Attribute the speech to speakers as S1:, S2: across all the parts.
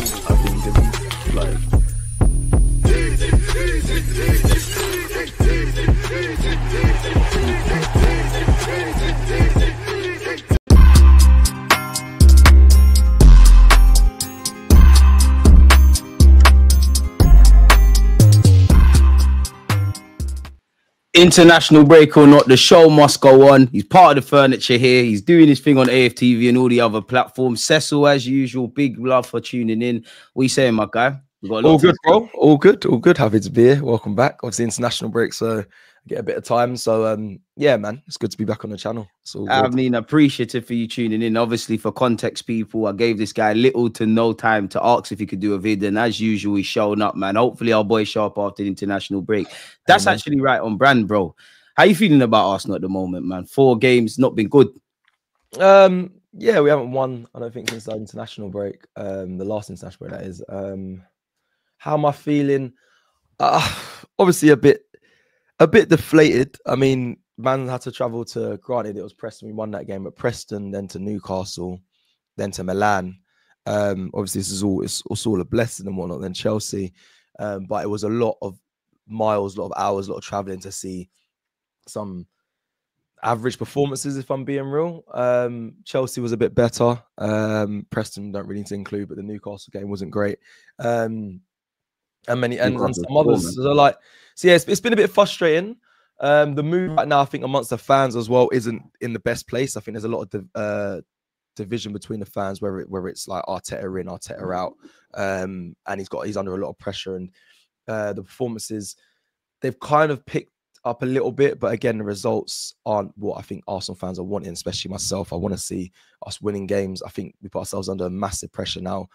S1: I think like
S2: International break or not, the show must go on. He's part of the furniture here. He's doing his thing on AFTV and all the other platforms. Cecil, as usual, big love for tuning in. What you saying, my guy?
S1: all good, bro. All good. All good. Happy to be here. Welcome back. Obviously, international break, so get a bit of time. So um, yeah, man, it's good to be back on the channel. So
S2: I mean, appreciative for you tuning in. Obviously, for context, people, I gave this guy little to no time to ask if he could do a vid, and as usual, he's showing up, man. Hopefully, our boy show up after the international break. That's actually right on brand, bro. How you feeling about Arsenal at the moment, man? Four games, not been good.
S1: Um, yeah, we haven't won. I don't think since the international break. Um, the last international break that is. Um, how am I feeling? Uh, obviously, a bit a bit deflated. I mean, man had to travel to. Granted, it was Preston. We won that game, at Preston, then to Newcastle, then to Milan. Um, obviously, this is all it's, it's all a blessing and whatnot. Then Chelsea, um, but it was a lot of miles, a lot of hours, a lot of traveling to see some average performances. If I'm being real, um, Chelsea was a bit better. Um, Preston don't really need to include, but the Newcastle game wasn't great. Um, and many and, and some others. So like, so yeah, it's, it's been a bit frustrating. Um, the move right now, I think, amongst the fans as well, isn't in the best place. I think there's a lot of uh, division between the fans, whether it, it's like Arteta in, Arteta out, um, and he's got he's under a lot of pressure, and uh, the performances they've kind of picked up a little bit, but again, the results aren't what I think Arsenal fans are wanting, especially myself. I want to see us winning games. I think we put ourselves under massive pressure now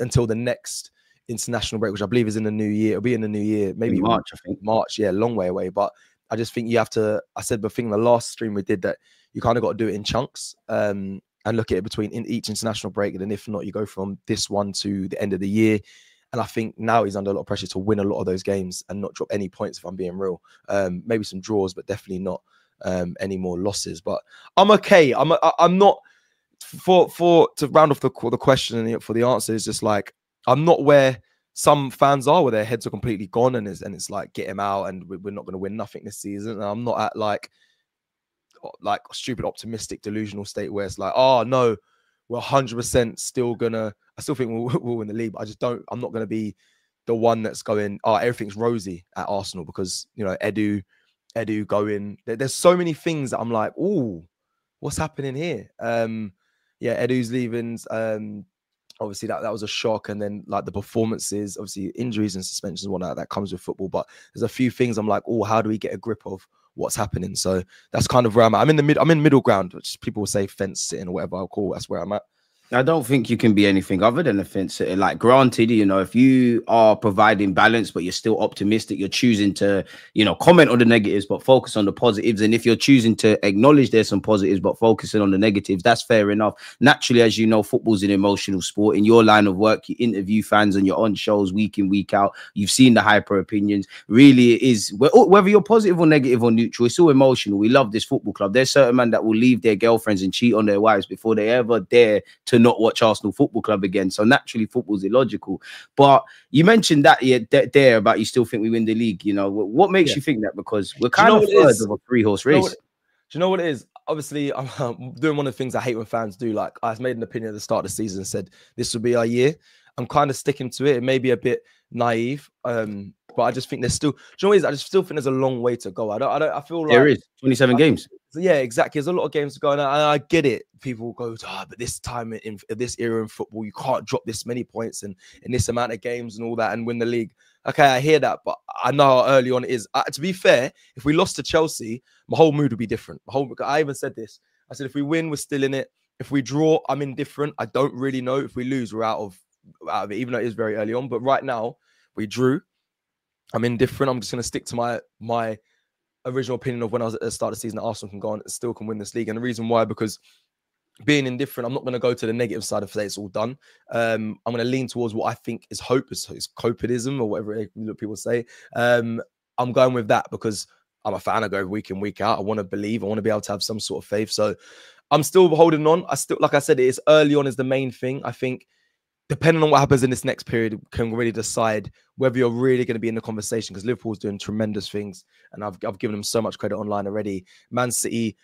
S1: until the next international break, which I believe is in the new year. It'll be in the new year, maybe
S2: in March, I think.
S1: March, yeah, long way away. But I just think you have to. I said the thing the last stream we did that you kind of got to do it in chunks um, and look at it between in each international break, and then if not, you go from this one to the end of the year. And I think now he's under a lot of pressure to win a lot of those games and not drop any points. If I'm being real, um, maybe some draws, but definitely not um, any more losses. But I'm okay. I'm I'm not for for to round off the the question and for the answer is just like I'm not where some fans are, where their heads are completely gone, and it's and it's like get him out, and we're not going to win nothing this season. And I'm not at like like stupid optimistic delusional state where it's like, oh no, we're 100 percent still gonna. I still think we'll, we'll win the league, but I just don't. I'm not going to be the one that's going. Oh, everything's rosy at Arsenal because you know Edu, Edu going. There, there's so many things that I'm like, oh, what's happening here? Um, yeah, Edu's leaving. Um, obviously that, that was a shock. And then like the performances obviously injuries and suspensions and whatnot that comes with football. But there's a few things i'm like oh how do we get a grip of what's happening? So that's kind of where i'm at. I'm in the mid i'm in middle ground which people will say fence sitting or whatever i'll call that's where i'm at
S2: I don't think you can be anything other than a fence. Like, granted, you know, if you are providing balance, but you're still optimistic, you're choosing to, you know, comment on the negatives, but focus on the positives. And if you're choosing to acknowledge there's some positives, but focusing on the negatives, that's fair enough. Naturally, as you know, football's an emotional sport. In your line of work, you interview fans and you're on shows week in, week out. You've seen the hyper opinions. Really, it is oh, whether you're positive or negative or neutral, it's all emotional. We love this football club. There's certain men that will leave their girlfriends and cheat on their wives before they ever dare to to not watch Arsenal Football Club again. So naturally, football's illogical. But you mentioned that yeah, there about you still think we win the league. You know, what makes yeah. you think that? Because we're kind of third of a three horse race.
S1: Do you know what it is? Obviously, I'm doing one of the things I hate when fans do. Like I made an opinion at the start of the season and said this will be our year. I'm kind of sticking to it. It may be a bit naive, um, but I just think there's still. Do you know what is? I just still think there's a long way to go. I don't. I don't. I feel like
S2: there is 27
S1: I,
S2: games.
S1: Yeah, exactly. There's a lot of games to go, and I, get it. People go, oh, but this time in, in this era in football, you can't drop this many points and in this amount of games and all that and win the league. Okay, I hear that, but I know how early on it is. Uh, to be fair, if we lost to Chelsea, my whole mood would be different. My whole, I even said this. I said if we win, we're still in it. If we draw, I'm indifferent. I don't really know. If we lose, we're out of out of it, even though it is very early on. But right now, we drew. I'm indifferent. I'm just going to stick to my my original opinion of when I was at the start of the season that Arsenal can go on, and still can win this league. And the reason why, because being indifferent, I'm not going to go to the negative side of say it's all done. Um, I'm going to lean towards what I think is hope, is, is copetism or whatever people say. Um, I'm going with that because I'm a fan. I go week in, week out. I want to believe. I want to be able to have some sort of faith. So I'm still holding on. I still, like I said, it's early on is the main thing. I think depending on what happens in this next period, can really decide whether you're really going to be in the conversation because Liverpool's doing tremendous things, and I've I've given them so much credit online already. Man City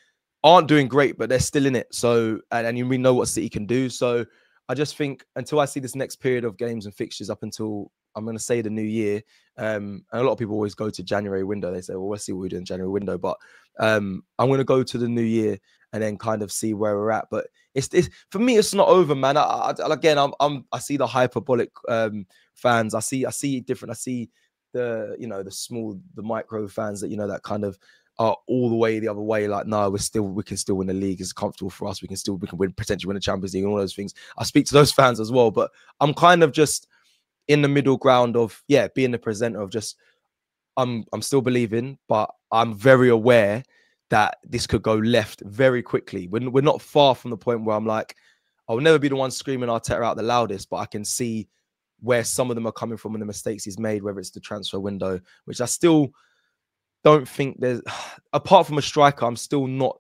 S1: aren't doing great, but they're still in it. So and, and we know what City can do. So I just think until I see this next period of games and fixtures up until I'm going to say the new year, um, and a lot of people always go to January window. They say, well, we'll see what we do in January window. But um, I'm going to go to the new year and then kind of see where we're at. But it's, it's for me, it's not over, man. I, I, again, I'm, I'm I see the hyperbolic um, fans. I see I see different. I see the you know the small the micro fans that you know that kind of are all the way the other way. Like, no, we're still we can still win the league. It's comfortable for us. We can still we can win potentially win the Champions League and all those things. I speak to those fans as well, but I'm kind of just in the middle ground of yeah, being the presenter of just I'm I'm still believing, but I'm very aware that this could go left very quickly. We're, we're not far from the point where I'm like, I'll never be the one screaming Arteta out the loudest, but I can see where some of them are coming from and the mistakes he's made, whether it's the transfer window, which I still don't think there's apart from a striker, I'm still not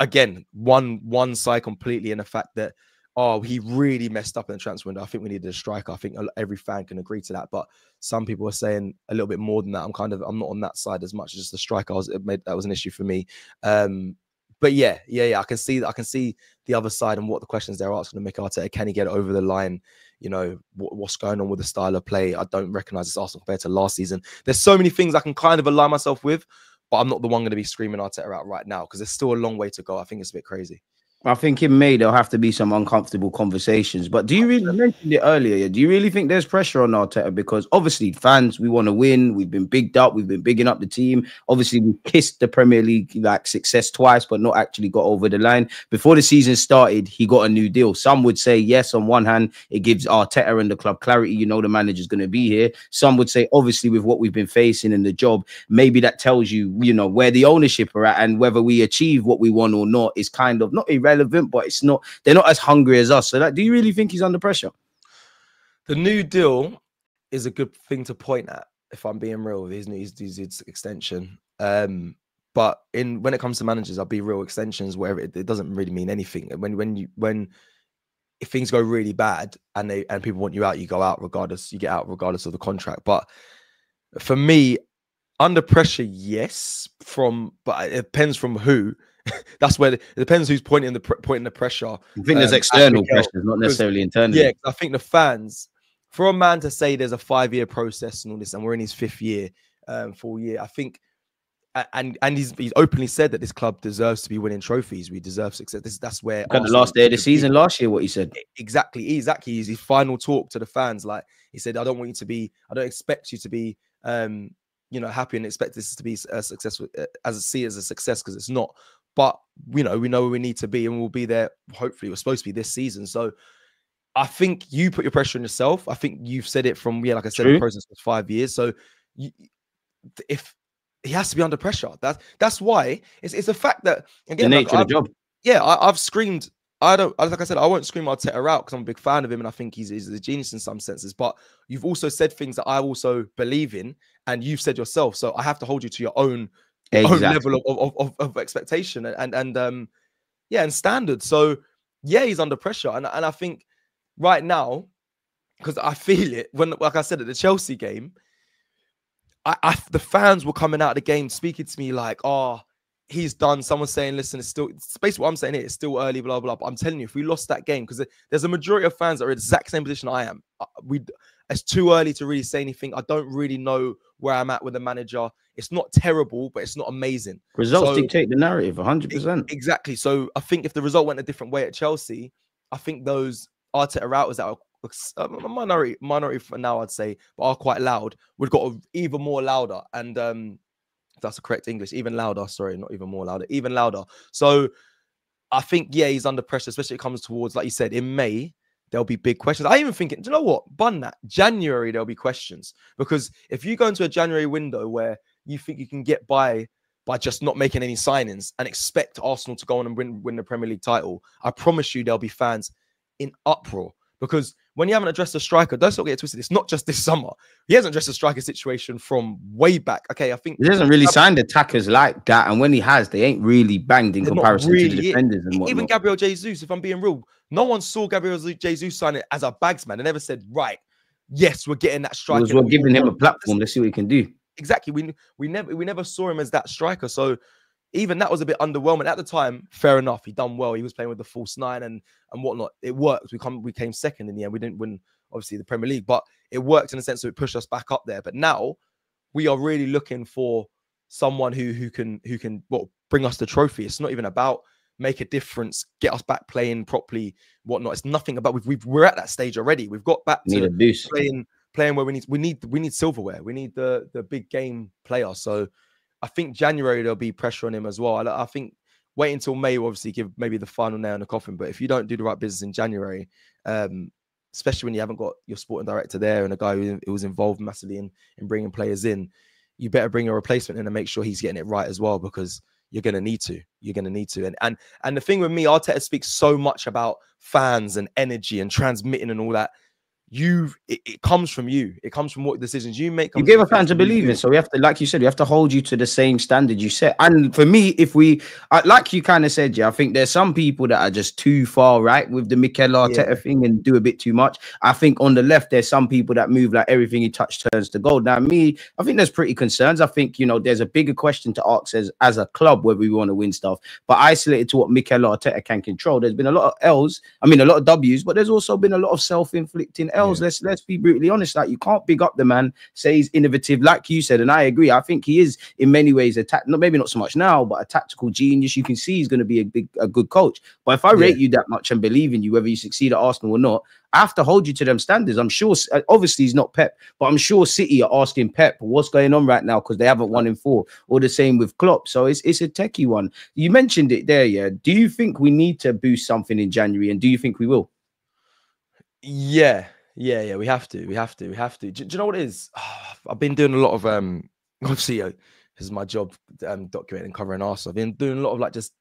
S1: again one one side completely in the fact that oh, he really messed up in the transfer window. I think we needed a striker. I think every fan can agree to that. But some people are saying a little bit more than that. I'm kind of I'm not on that side as much as the striker. I was it made that was an issue for me. Um, but yeah, yeah, yeah. I can see that I can see the other side and what the questions they're asking to Mikel Arteta. Can he get over the line? You know what, what's going on with the style of play. I don't recognize this Arsenal compared to last season. There's so many things I can kind of align myself with, but I'm not the one going to be screaming Arteta out right now because there's still a long way to go. I think it's a bit crazy.
S2: I think in May there'll have to be some uncomfortable conversations. But do you really I mentioned it earlier? Do you really think there's pressure on Arteta? Because obviously, fans, we want to win. We've been bigged up. We've been bigging up the team. Obviously, we kissed the Premier League like success twice, but not actually got over the line. Before the season started, he got a new deal. Some would say yes. On one hand, it gives Arteta and the club clarity. You know, the manager's going to be here. Some would say, obviously, with what we've been facing in the job, maybe that tells you, you know, where the ownership are at and whether we achieve what we want or not is kind of not irrelevant relevant, but it's not. They're not as hungry as us. So, like, do you really think he's under pressure?
S1: The new deal is a good thing to point at. If I'm being real, with his his, his, his extension. Um, but in when it comes to managers, I'll be real. Extensions, whatever, it, it doesn't really mean anything. When when you when if things go really bad and they and people want you out, you go out regardless. You get out regardless of the contract. But for me, under pressure, yes. From but it depends from who. that's where it depends who's pointing the pointing the pressure. I
S2: think there's um, external pressures, not necessarily internal.
S1: Yeah, I think the fans, for a man to say there's a five year process and all this, and we're in his fifth year, um, full year, I think. And and he's he's openly said that this club deserves to be winning trophies. We deserve success. This, that's where kind
S2: the last day of the season last year. What he said
S1: exactly, exactly. His, his final talk to the fans, like he said, I don't want you to be, I don't expect you to be um, you know happy and expect this to be a successful as a see as a success because it's not but you know, we know where we need to be, and we'll be there. Hopefully, we're supposed to be this season. So I think you put your pressure on yourself. I think you've said it from yeah, like I said, True. the process was five years. So you, if he has to be under pressure, that that's why it's it's the fact that
S2: again, the nature like, of the job.
S1: Yeah, I, have screamed. I don't like I said, I won't scream Arteta out because I'm a big fan of him and I think he's, he's a genius in some senses. But you've also said things that I also believe in, and you've said yourself. So I have to hold you to your own exactly. own level of, of, of, of, expectation and and um yeah and standard. So yeah, he's under pressure, and and I think right now because I feel it when like I said at the Chelsea game, I, I the fans were coming out of the game speaking to me like, oh he's done. Someone saying, listen, it's still it's basically what I'm saying here. It's still early, blah blah. But I'm telling you, if we lost that game, because there's a majority of fans that are in the exact same position I am. Uh, we it's too early to really say anything. I don't really know where I'm at with the manager. It's not terrible, but it's not amazing.
S2: Results so, dictate the narrative 100%.
S1: Exactly. So I think if the result went a different way at Chelsea, I think those Arteta outers that are a minority, minority for now, I'd say, but are quite loud, would got even more louder. And um, that's the correct English, even louder. Sorry, not even more louder, even louder. So I think, yeah, he's under pressure, especially it comes towards, like you said, in May there'll be big questions. I even think, do you know what? Bun that. January, there'll be questions. Because if you go into a January window where you think you can get by by just not making any signings and expect Arsenal to go on and win, win the Premier League title, I promise you there'll be fans in uproar. Because when you haven't addressed a striker, don't get it twisted. It's not just this summer. He hasn't addressed a striker situation from way back. Okay, I think
S2: he hasn't really signed attackers like that, and when he has, they ain't really banged in comparison really to the defenders and whatnot.
S1: Even Gabriel Jesus, if I'm being real, no one saw Gabriel Jesus sign it as a bagsman. They never said, right, yes, we're getting that striker.
S2: We're giving him a platform. Let's see what he can do.
S1: Exactly. We we never we never saw him as that striker. So even that was a bit underwhelming at the time. Fair enough, he done well. He was playing with the false nine and and whatnot. It worked. We come we came second in the end. We didn't win obviously the Premier League, but it worked in a sense that it pushed us back up there. But now we are really looking for someone who who can who can well bring us the trophy. It's not even about make a difference, get us back playing properly, whatnot. It's nothing about we've, we've we're at that stage already. We've got back to playing playing where we need we need we need silverware. We need the the big game player. So I think January there'll be pressure on him as well. I, I think wait until May will obviously give maybe the final nail in the coffin. But if you don't do the right business in January, um, especially when you haven't got your sporting director there and a guy who, who was involved massively in in bringing players in, you better bring a replacement in and make sure he's getting it right as well because you're going to need to. You're going to need to. And and and the thing with me, Arteta speaks so much about fans and energy and transmitting and all that you it, it, comes from you. It comes from what decisions you make.
S2: You gave a fan to believe in, so we have to, like you said, we have to hold you to the same standard you set. And for me, if we, like you kind of said, yeah, I think there's some people that are just too far right with the Mikel Arteta yeah. thing and do a bit too much. I think on the left, there's some people that move like everything he touch turns to gold. Now, me, I think there's pretty concerns. I think you know there's a bigger question to ask as as a club whether we want to win stuff, but isolated to what Mikel Arteta can control. There's been a lot of L's. I mean, a lot of W's, but there's also been a lot of self-inflicting L's yeah. Let's let's be brutally honest. Like you can't big up the man, say he's innovative, like you said, and I agree. I think he is in many ways a ta- not maybe not so much now, but a tactical genius. You can see he's going to be a big a good coach. But if I rate you that much and believe in you, whether you succeed at Arsenal or not, I have to hold you to them standards. I'm sure, uh, obviously, he's not Pep, but I'm sure City are asking Pep what's going on right now because they haven't won in four, or the same with Klopp. So it's it's a techie one. You mentioned it there, yeah. Do you think we need to boost something in January, and do you think we will?
S1: Yeah, yeah, yeah, we have to. We have to. We have to. Do, do you know what it is? Oh, I've been doing a lot of um. Obviously, uh, this is my job, um, documenting and covering Arsenal. I've been doing a lot of like just.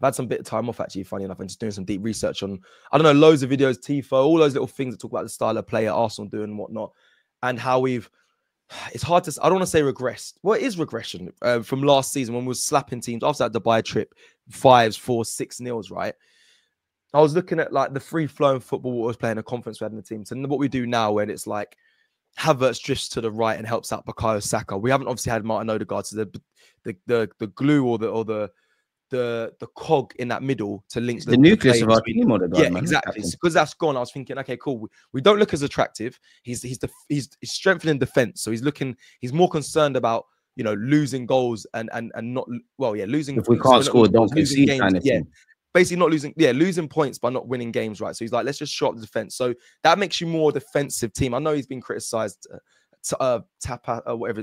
S1: I've had some bit of time off actually, funny enough, and just doing some deep research on I don't know loads of videos, Tifo, all those little things that talk about the style of play at Arsenal doing and whatnot, and how we've. It's hard to. I don't want to say regressed. What is regression uh, from last season when we were slapping teams after that Dubai trip, fives, four, six nils, right? I was looking at like the free flowing football was playing a conference we had in the team. So what we do now when it's like Havertz drifts to the right and helps out Bukayo Saka. We haven't obviously had Martin Odegaard, so the the the, the glue or the or the the the cog in that middle to link
S2: the, the nucleus of our team.
S1: Odegaard, yeah, man. exactly. Because that's gone. I was thinking, okay, cool. We, we, don't look as attractive. He's he's the he's, he's strengthening defense, so he's looking. He's more concerned about you know losing goals and and and not well, yeah, losing.
S2: If we can't score, don't concede. Kind of
S1: yeah, basically not losing, yeah, losing points by not winning games, right? So he's like, let's just show up the defense. So that makes you more defensive team. I know he's been criticized. Uh, uh, Tapa, uh, whatever,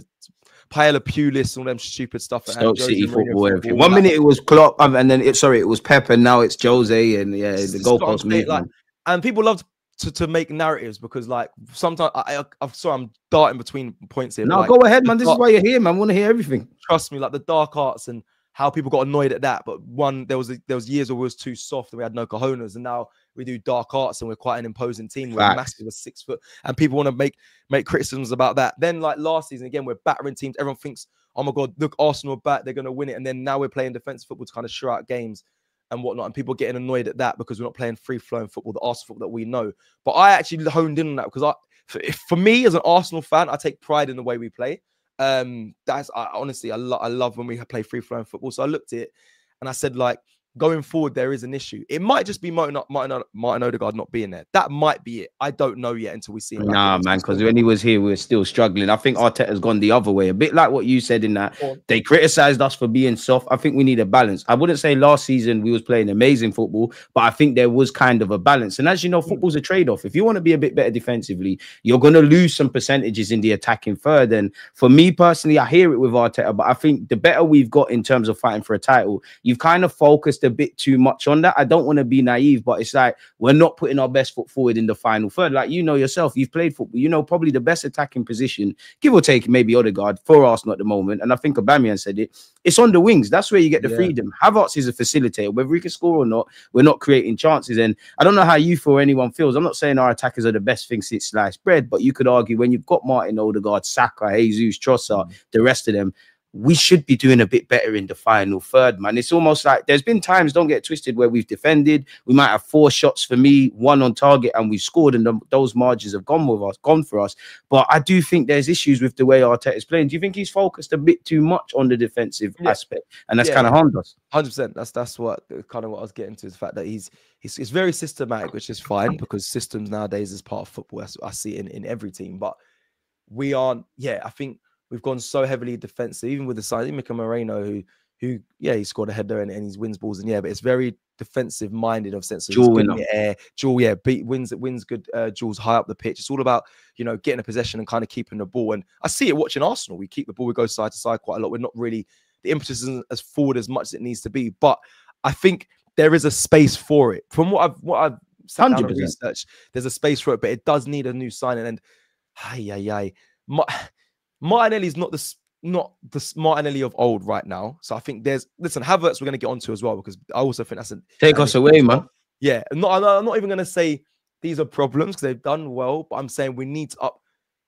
S1: Paella Pulis, all them stupid stuff.
S2: Stoke City football, everything. One minute it was Klopp, um, and then it, sorry, it was Pep, and now it's Jose, and yeah, the goalpost move.
S1: Like, and people love to, to make narratives because, like, sometimes I, I, I'm sorry, I'm darting between points here.
S2: No,
S1: like,
S2: go ahead, man. This dark, is why you're here, man. I want to hear everything.
S1: Trust me, like the dark arts and how people got annoyed at that. But one, there was a, there was years where we was too soft and we had no cojones, and now we do dark arts and we're quite an imposing team. We're Facts. massive, we're six foot, and people want to make make criticisms about that. Then like last season again, we're battering teams. Everyone thinks, oh my god, look, Arsenal back, they're going to win it, and then now we're playing defensive football to kind of show out games and whatnot, and people getting annoyed at that because we're not playing free flowing football, the Arsenal football that we know. But I actually honed in on that because I, for, for me as an Arsenal fan, I take pride in the way we play. Um, that's I, honestly I, lo- I love when we play free flowing football. So I looked at it and I said like going forward, there is an issue. It might just be Martin, Martin, Martin Odegaard not being there. That might be it. I don't know yet until we see him.
S2: Nah, man, because when he was here, we were still struggling. I think Arteta's gone the other way, a bit like what you said in that they criticized us for being soft. I think we need a balance. I wouldn't say last season we was playing amazing football, but I think there was kind of a balance. And as you know, hmm. football's a trade-off. If you want to be a bit better defensively, you're going to lose some percentages in the attacking third. And for me personally, I hear it with Arteta, but I think the better we've got in terms of fighting for a title, you've kind of focused a bit too much on that. I don't want to be naive, but it's like we're not putting our best foot forward in the final third. Like you know yourself, you've played football. You know probably the best attacking position, give or take, maybe Odegaard for Arsenal at the moment. And I think Aubameyang said it. It's on the wings. That's where you get the yeah. freedom. Havertz is a facilitator. Whether he can score or not, we're not creating chances. And I don't know how you or anyone feels. I'm not saying our attackers are the best thing since sliced bread, but you could argue when you've got Martin Odegaard, Saka, Jesus, Trossard, mm. the rest of them we should be doing a bit better in the final third, man. It's almost like there's been times, don't get twisted, where we've defended. We might have four shots for me, one on target, and we've scored, and the, those margins have gone with us, gone for us. But I do think there's issues with the way Arteta is playing. Do you think he's focused a bit too much on the defensive yeah. aspect, and that's yeah. kind of harmed us?
S1: Hundred percent. That's that's what kind of what I was getting to. is The fact that he's he's, he's very systematic, which is fine because systems nowadays is part of football. That's I see in in every team, but we aren't. Yeah, I think we've gone so heavily defensive, even with the side, Mikel Merino, who who yeah, he scored a header and, and he wins balls and yeah, but it's very defensive minded of sense of
S2: Jewel in
S1: the air. Jewel, yeah, beat wins wins good uh jewels high up the pitch. It's all about you know getting a possession and kind of keeping the ball. And I see it watching Arsenal. We keep the ball, we go side to side quite a lot. We're not really the impetus isn't as forward as much as it needs to be, but I think there is a space for it. From what I've what I've hundred research, there's a space for it, but it does need a new signing. And hi, hi, hi. My, Martinelli's not the not the Martinelli of old right now. So I think there's listen, Havertz we're gonna get onto as well because I also think that's a
S2: take us away, man.
S1: Yeah, not I'm not even gonna say these are problems because they've done well, but I'm saying we need to up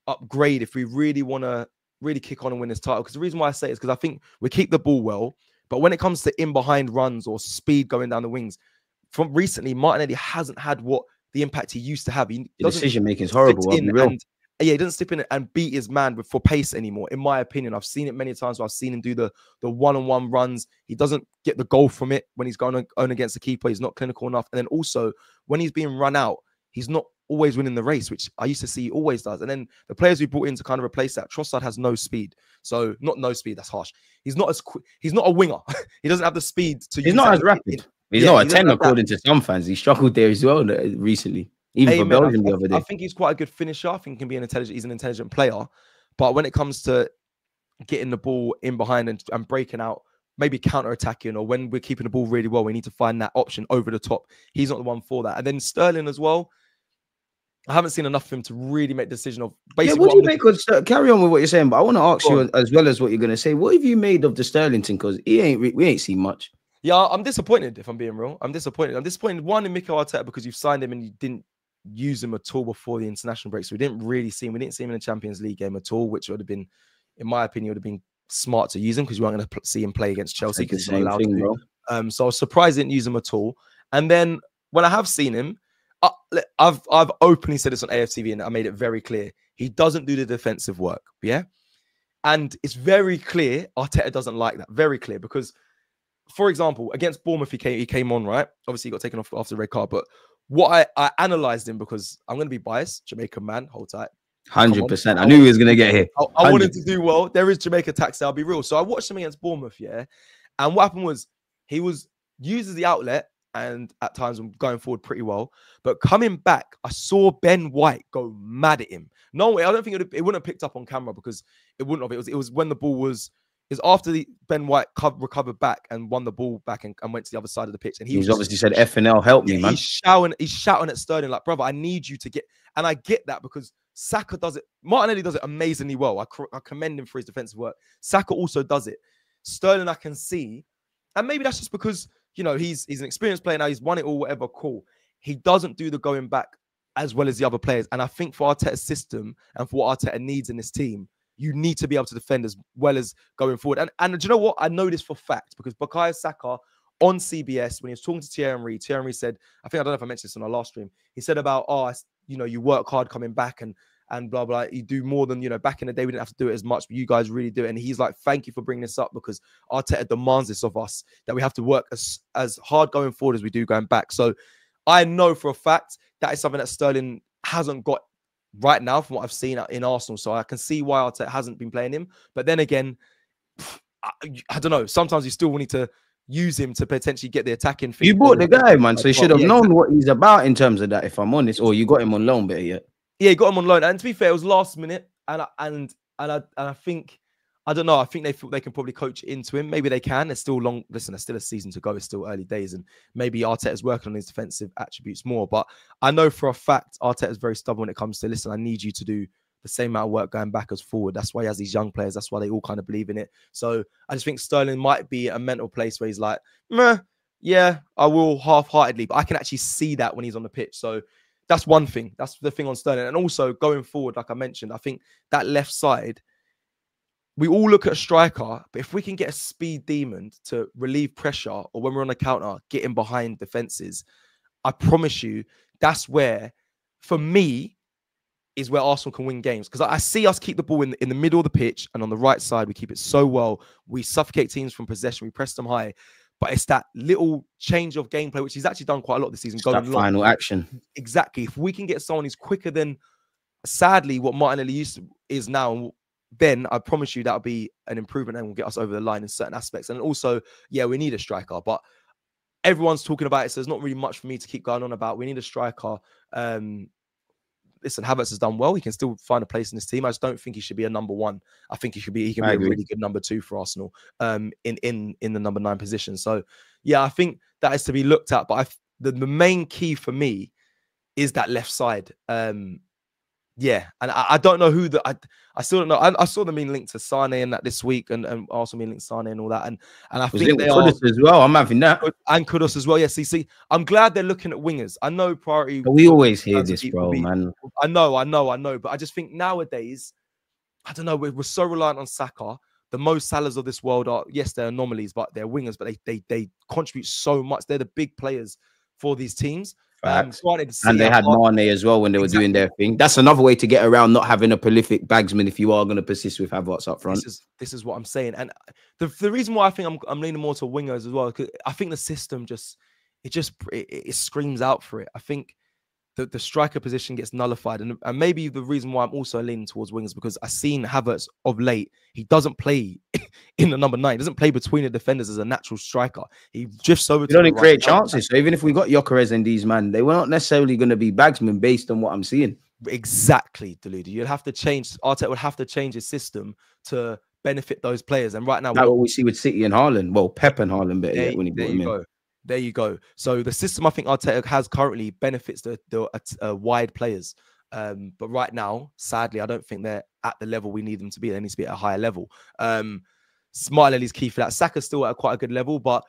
S1: upgrade if we really want to really kick on and win this title. Because the reason why I say it is because I think we keep the ball well, but when it comes to in behind runs or speed going down the wings, from recently Martinelli hasn't had what the impact he used to have. He
S2: decision making is horrible. And,
S1: yeah, he doesn't slip in and beat his man with, for pace anymore. In my opinion, I've seen it many times. Where I've seen him do the the one on one runs. He doesn't get the goal from it when he's going on against the keeper. He's not clinical enough. And then also when he's being run out, he's not always winning the race, which I used to see he always does. And then the players we brought in to kind of replace that, Trossard has no speed. So not no speed. That's harsh. He's not as quick. He's not a winger. he doesn't have the speed to.
S2: He's not as rapid. He's yeah, not a 10 according to some fans. He struggled there as well uh, recently. Even hey, for Belgium
S1: I,
S2: the other day.
S1: I think he's quite a good finisher. I think he can be an intelligent. He's an intelligent player, but when it comes to getting the ball in behind and, and breaking out, maybe counter attacking, or when we're keeping the ball really well, we need to find that option over the top. He's not the one for that. And then Sterling as well. I haven't seen enough of him to really make the decision of
S2: basically. Yeah, what, what do you make of uh, carry on with what you're saying? But I want to ask you as well as what you're going to say. What have you made of the Sterling thing? Because he ain't we ain't seen much.
S1: Yeah, I'm disappointed if I'm being real. I'm disappointed. I'm disappointed one in Mikel Arteta because you've signed him and you didn't use him at all before the international break. So we didn't really see him. We didn't see him in the Champions League game at all, which would have been, in my opinion, would have been smart to use him because you weren't going to see him play against Chelsea because he's not allowed thing, to. Um, so I was surprised I didn't use him at all. And then when I have seen him, I, I've I've openly said this on AFTV and I made it very clear. He doesn't do the defensive work. Yeah. And it's very clear Arteta doesn't like that. Very clear because, for example, against Bournemouth, he came, he came on, right? Obviously, he got taken off after the red card, but what I, I analyzed him because I'm going to be biased, Jamaican man, hold tight.
S2: Hundred percent. I knew he was going to get here.
S1: I, I, wanted to do well. There is Jamaica tax. I'll be real. So I watched him against Bournemouth, yeah, and what happened was he was uses the outlet and at times I'm going forward pretty well, but coming back, I saw Ben White go mad at him. No way. I don't think it, would, it wouldn't have picked up on camera because it wouldn't have. It was it was when the ball was is after the Ben White recovered back and won the ball back and, and, went to the other side of the pitch. And he
S2: he's obviously said F and L help me, man.
S1: He's shouting, he's shouting at Sterling like, brother, I need you to get. And I get that because Saka does it. Martinelli does it amazingly well. I, I commend him for his defensive work. Saka also does it. Sterling, I can see, and maybe that's just because you know he's he's an experienced player now. He's won it all, whatever. Cool. He doesn't do the going back as well as the other players. And I think for Arteta's system and for what Arteta needs in this team, you need to be able to defend as well as going forward. And and do you know what? I know this for fact because Bukayo Saka on CBS when he was talking to Thierry Henry, Thierry Henry said, I think I don't know if I mentioned this on our last stream. He said about, oh, you know, you work hard coming back and and blah blah. You do more than you know. Back in the day, we didn't have to do it as much, but you guys really do it. And he's like, "Thank you for bringing this up because Arteta demands this of us that we have to work as as hard going forward as we do going back." So I know for a fact that is something that Sterling hasn't got right now from what I've seen in Arsenal. So I can see why Arteta hasn't been playing him. But then again, I, I don't know. Sometimes you still need to use him to potentially get the attacking.
S2: You bought the guy, man, so you should have yeah, known what he's about in terms of that. If I'm honest, or you got him on loan, better yet.
S1: Yeah, you got him on loan, and to be fair, it was last minute, and I, and and I and I think I don't know. I think they feel they can probably coach into him. Maybe they can. There's still long. Listen, there's still a season to go. It's still early days, and maybe Arteta's working on his defensive attributes more. But I know for a fact Arteta's very stubborn when it comes to listen. I need you to do the same amount of work going back as forward. That's why he has these young players. That's why they all kind of believe in it. So I just think Sterling might be a mental place where he's like, Meh, yeah, I will half-heartedly, but I can actually see that when he's on the pitch. So that's one thing. That's the thing on Sterling. And also going forward, like I mentioned, I think that left side we all look at a striker, but if we can get a speed demon to relieve pressure or when we're on a counter, getting behind defenses, I promise you that's where, for me, is where Arsenal can win games. Because I see us keep the ball in, in the middle of the pitch and on the right side, we keep it so well. We suffocate teams from possession, we press them high. But it's that little change of gameplay, which he's actually done quite a lot this season.
S2: Going final action.
S1: Exactly. If we can get someone who's quicker than, sadly, what Martinelli used to, is now, then I promise you that'll be an improvement and will get us over the line in certain aspects. And also, yeah, we need a striker, but everyone's talking about it, so there's not really much for me to keep going on about. We need a striker. Um, listen, Havertz has done well. He can still find a place in this team. I just don't think he should be a number one. I think he should be. He can I be agree. a really good number two for Arsenal. Um, in in in the number nine position. So, yeah, I think that is to be looked at. But I, the the main key for me is that left side. Um, yeah, and I, I, don't know who the I, I still don't know. I, I, saw them being linked to Sane and that this week, and, and also being linked to Sane and all that. And and I think they are
S2: as well. I'm having that
S1: and Kudus as well. Yeah, see, see, I'm glad they're looking at wingers. I know priority.
S2: But we always hear this, bro, be, man.
S1: I know, I know, I know. But I just think nowadays, I don't know. We're, we're so reliant on Saka. The most Salahs of this world are yes, they're anomalies, but they're wingers. But they they they contribute so much. They're the big players for these teams.
S2: Um, and they had Mane as well when they were exactly. doing their thing. That's another way to get around not having a prolific bagsman if you are going to persist with Havertz up front.
S1: This is this is what I'm saying, and the, the reason why I think I'm I'm leaning more to wingers as well because I think the system just it just it, it screams out for it. I think the, the striker position gets nullified. And, and maybe the reason why I'm also leaning towards wings because I've seen Havertz of late. He doesn't play in the number nine. He doesn't play between the defenders as a natural striker. He drifts over.
S2: You don't right create chances. So even if we got Gyökeres and these man, they were not necessarily going to be bagsmen based on what I'm seeing.
S1: Exactly, Deluded. You'd have to change. Arteta would have to change his system to benefit those players. And right now,
S2: that's what we see with City and Haaland. Well, Pep and Haaland, better yet, when he brought him in.
S1: There you go. So the system I think Arteta has currently benefits the, the uh, uh, wide players. Um, but right now, sadly, I don't think they're at the level we need them to be. They need to be at a higher level. Um, Martinelli's key for that. Saka's still at quite a good level, but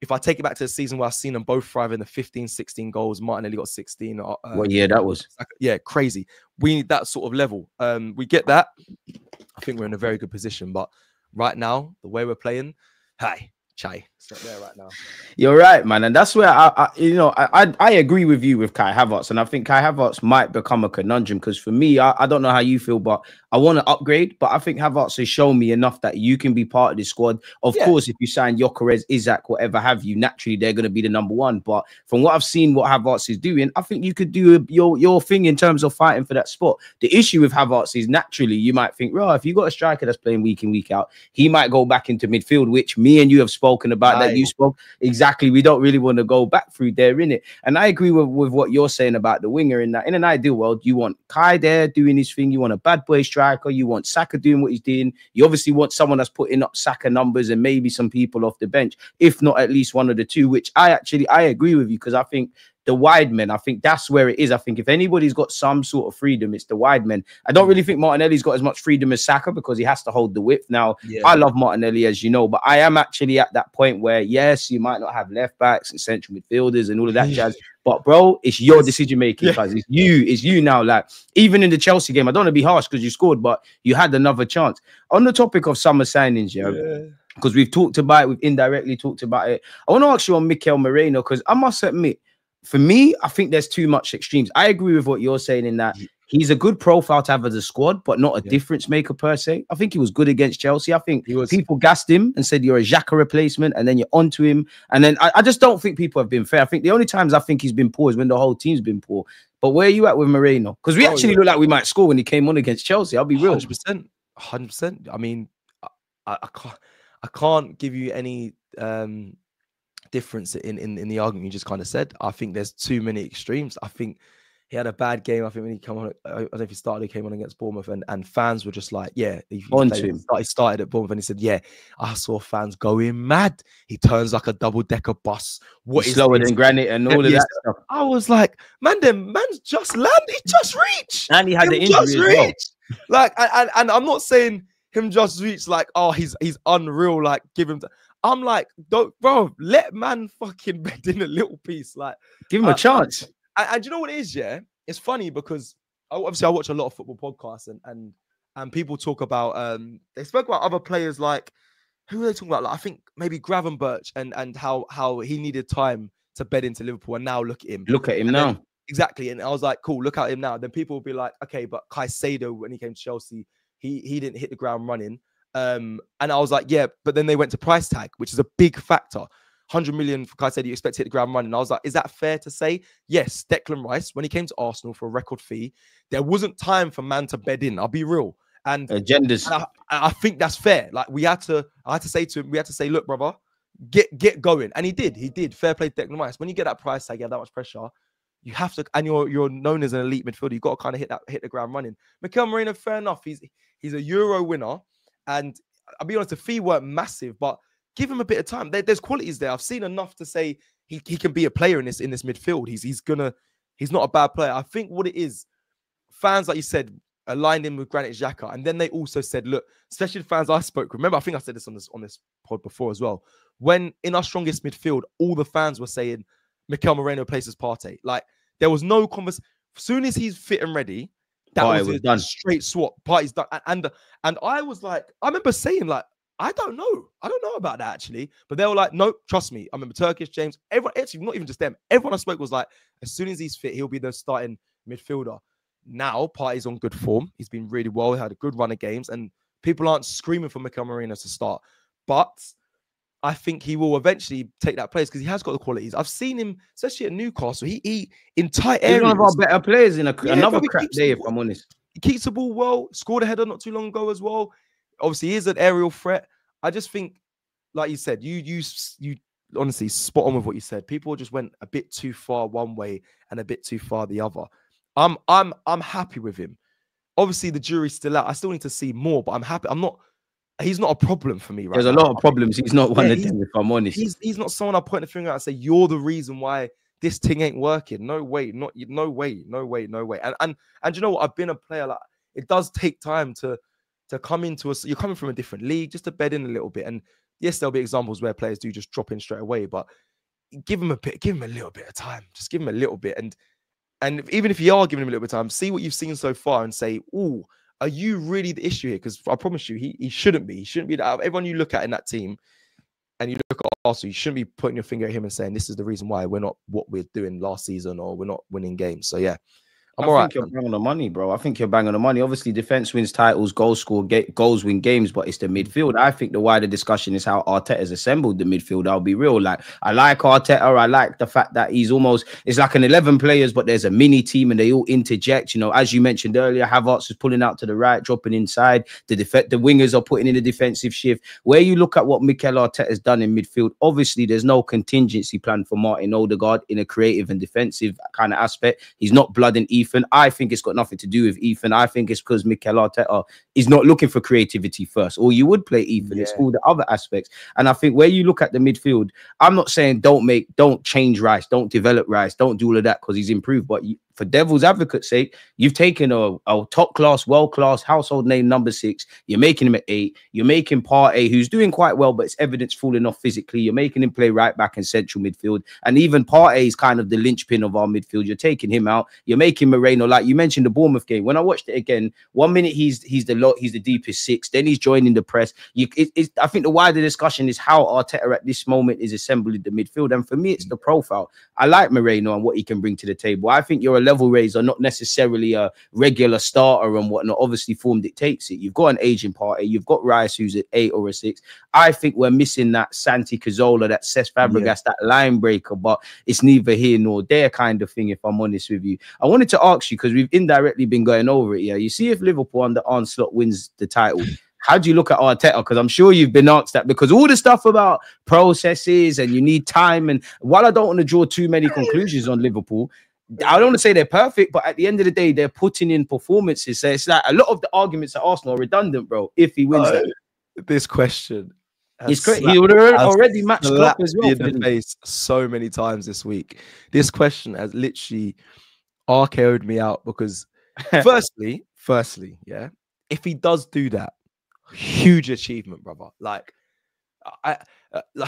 S1: if I take it back to the season where I've seen them both thrive in the 15, 16 goals, Martinelli got 16. Uh,
S2: well, yeah, that was
S1: yeah, crazy. We need that sort of level. Um, we get that. I think we're in a very good position, but right now, the way we're playing, hey, Chai. It's not there right now.
S2: You're right, man, and that's where I, I you know, I, I, I agree with you with Kai Havertz, and I think Kai Havertz might become a conundrum because for me, I, I don't know how you feel, but I want to upgrade. But I think Havertz has shown me enough that you can be part of the squad. Of yeah. course, if you sign Gyökeres, Isak, whatever have you, naturally they're going to be the number one. But from what I've seen, what Havertz is doing, I think you could do your your thing in terms of fighting for that spot. The issue with Havertz is naturally you might think, well, if you got a striker that's playing week in week out, he might go back into midfield, which me and you have spoken about that you spoke exactly. We don't really want to go back through there in it. And I agree with, with what you're saying about the winger in that. In an ideal world, you want Kai there doing his thing. You want a bad boy striker. You want Saka doing what he's doing. You obviously want someone that's putting up Saka numbers and maybe some people off the bench, if not at least one of the two. Which I actually I agree with you because I think the wide men. I think that's where it is. I think if anybody's got some sort of freedom, it's the wide men. I don't mm. really think Martinelli's got as much freedom as Saka because he has to hold the width. Now, yeah. I love Martinelli, as you know, but I am actually at that point where, yes, you might not have left backs and central midfielders and all of that jazz. But bro, it's your decision making, yeah. It's you, it's you now. Like even in the Chelsea game, I don't want to be harsh because you scored, but you had another chance. On the topic of summer signings, yeah. Because we've talked about it, we've indirectly talked about it. I want to ask you on Mikel Merino because I must admit, for me, I think there's too much extremes. I agree with what you're saying in that he's a good profile to have as a squad, but not a yeah. difference maker per se. I think he was good against Chelsea. I think was... people gassed him and said you're a Xhaka replacement, and then you're onto him. And then I, I, just don't think people have been fair. I think the only times I think he's been poor is when the whole team's been poor. But where are you at with Merino? Because we oh, actually yeah. look like we might score when he came on against Chelsea. I'll be real.
S1: 100%. 100%. I mean, I, I can't I can't give you any um difference in, in in the argument you just kind of said. I think there's too many extremes. I think he had a bad game. I think when he came on, I don't know if he started, he came on against Bournemouth, and, and fans were just like, yeah, he,
S2: On to him.
S1: He started at Bournemouth, and he said, yeah, I saw fans going mad. He turns like a double decker bus. What is
S2: slower
S1: this?
S2: than granite and all of
S1: Yes.
S2: that stuff.
S1: I was like, man, them man's just land. He just reached.
S2: And he had the
S1: Him
S2: injury
S1: just
S2: as well.
S1: Like, and, and, and I'm not saying him just reach like, oh, he's he's unreal. Like, give him. I'm like, don't, bro, let man fucking bed in a little piece. Like,
S2: Give him
S1: Uh,
S2: a chance.
S1: and, and you know what it is, yeah? It's funny because obviously I watch a lot of football podcasts and and and people talk about um they spoke about other players like who are they talking about? Like I think maybe Gravenberch and and how how he needed time to bed into Liverpool and now look at him.
S2: Look at him
S1: and then-
S2: now.
S1: Exactly. And I was like, cool, look at him now. Then people will be like, okay, but Caicedo, when he came to Chelsea, he he didn't hit the ground running. Um, and I was like, yeah, but then they went to price tag, which is a big factor. 100 million for Caicedo, you expect to hit the ground running. I was like, is that fair to say? Yes, Declan Rice, when he came to Arsenal for a record fee, there wasn't time for man to bed in. I'll be real. And
S2: Agendas.
S1: and I, I think that's fair. Like we had to, I had to say to him, we had to say, look, brother, get get going, and he did. He did. Fair play, Declan Rice. When you get that price tag, you have that much pressure. You have to, and you're you're known as an elite midfielder. You've got to kind of hit that hit the ground running. Mikel Merino, fair enough. He's he's a Euro winner, and I'll be honest, the fee weren't massive, but give him a bit of time. There- there's qualities there. I've seen enough to say he, he can be a player in this in this midfield. He's he's gonna he's not a bad player. I think what it is, fans like you said aligned him with Granit Xhaka, and then they also said, look, especially the fans I spoke. Remember, I think I said this on this on this pod before as well. When in our strongest midfield, all the fans were saying Mikel Merino places Partey. Like there was no conversation. As soon as he's fit and ready, that
S2: Partey
S1: was,
S2: was done.
S1: straight swap. Partey's done. And and I was like, I remember saying like, I don't know, I don't know about that actually. But they were like, no, trust me. I remember Turkish James. Everyone, actually, not even just them. Everyone I spoke was like, as soon as he's fit, he'll be the starting midfielder. Now, Partey's on good form. He's been really well. He had a good run of games, and people aren't screaming for Mikel Merino to start. But I think he will eventually take that place because he has got the qualities. I've seen him, especially at Newcastle. He, he in tight
S2: He's
S1: areas.
S2: one of our better players in a,
S1: Yeah,
S2: another crap day, if I'm honest.
S1: he keeps the ball well, scored a header not too long ago as well. Obviously, he is an aerial threat. I just think, like you said, you you you honestly spot on with what you said. People just went a bit too far one way and a bit too far the other. I'm I'm I'm happy with him. Obviously, the jury's still out. I still need to see more, but I'm happy. I'm not. He's not a problem for me right
S2: There's a lot of problems. He's not one
S1: Yeah,
S2: of them, if I'm honest.
S1: He's he's not someone I point the finger at and say you're the reason why this thing ain't working. No way, not no way, no way, no way. And and and you know what? I've been a player like it does take time to to come into us. You're coming from a different league, just to bed in a little bit. And yes, there'll be examples where players do just drop in straight away, but give him a bit, give him a little bit of time. Just give him a little bit. And and even if you are giving him a little bit of time, see what you've seen so far and say, oh, are you really the issue here? Because I promise you, he, he shouldn't be. He shouldn't be. That. everyone you look at in that team, and you look at Arsenal, you shouldn't be putting your finger at him and saying this is the reason why we're not what we're doing last season or we're not winning games. So yeah, I'm
S2: I
S1: all right.
S2: think you're bang on the money, bro. I think you're bang on the money. Obviously, defense wins titles, goals score, ga- goals win games, but it's the midfield. I think the wider discussion is how Arteta's assembled the midfield. I'll be real. Like, I like Arteta. I like the fact that he's almost, it's like an 11 players, but there's a mini team and they all interject. You know, as you mentioned earlier, Havertz is pulling out to the right, dropping inside. The def- the wingers are putting in a defensive shift. Where you look at what Mikel Arteta has done in midfield, obviously, there's no contingency plan for Martin Odegaard in a creative and defensive kind of aspect. He's not blooding Ethan. I think it's got nothing to do with Ethan. I think it's because Mikel Arteta is not looking for creativity first, or you would play Ethan. It's all the other aspects. And I think where you look at the midfield, I'm not saying don't make, don't change Rice, don't develop Rice, don't do all of that because he's improved. But you, for devil's advocate's sake, you've taken a, a top class, world class household name number six. You're making him at eight. You're making Partey, who's doing quite well, but it's evidence falling off physically. You're making him play right back in central midfield. And even Partey is kind of the linchpin of our midfield. You're taking him out. You're making Merino, like you mentioned the Bournemouth game. When I watched it again, one minute he's he's the lot, he's the deepest six. Then he's joining the press. You, it, it's, I think the wider discussion is how Arteta at this moment is assembling the midfield. And for me, it's mm. the profile. I like Merino and what he can bring to the table. I think you're a level raiser, not necessarily a regular starter and whatnot. Obviously, form dictates it. You've got an aging Partey. You've got Rice, who's at eight or a six. I think we're missing that Santi Cazorla, that Cesc Fabregas, that line breaker, but it's neither here nor there kind of thing, if I'm honest with you. I wanted to ask you because we've indirectly been going over it. Yeah, you see if Liverpool under Arne Slot wins the title. How do you look at Arteta? Because I'm sure you've been asked that because all the stuff about processes and you need time. And while I don't want to draw too many conclusions on Liverpool, I don't want to say they're perfect, but at the end of the day, they're putting in performances. So it's like a lot of the arguments at Arsenal are redundant, bro. If he wins, that.
S1: this question. has
S2: He's crazy. He would have already matched Klopp as well.
S1: in the
S2: the-
S1: face so many times this week. This question has literally RKO'd me out because, firstly, firstly, yeah, if he does do that, huge achievement, brother. Like, I, uh,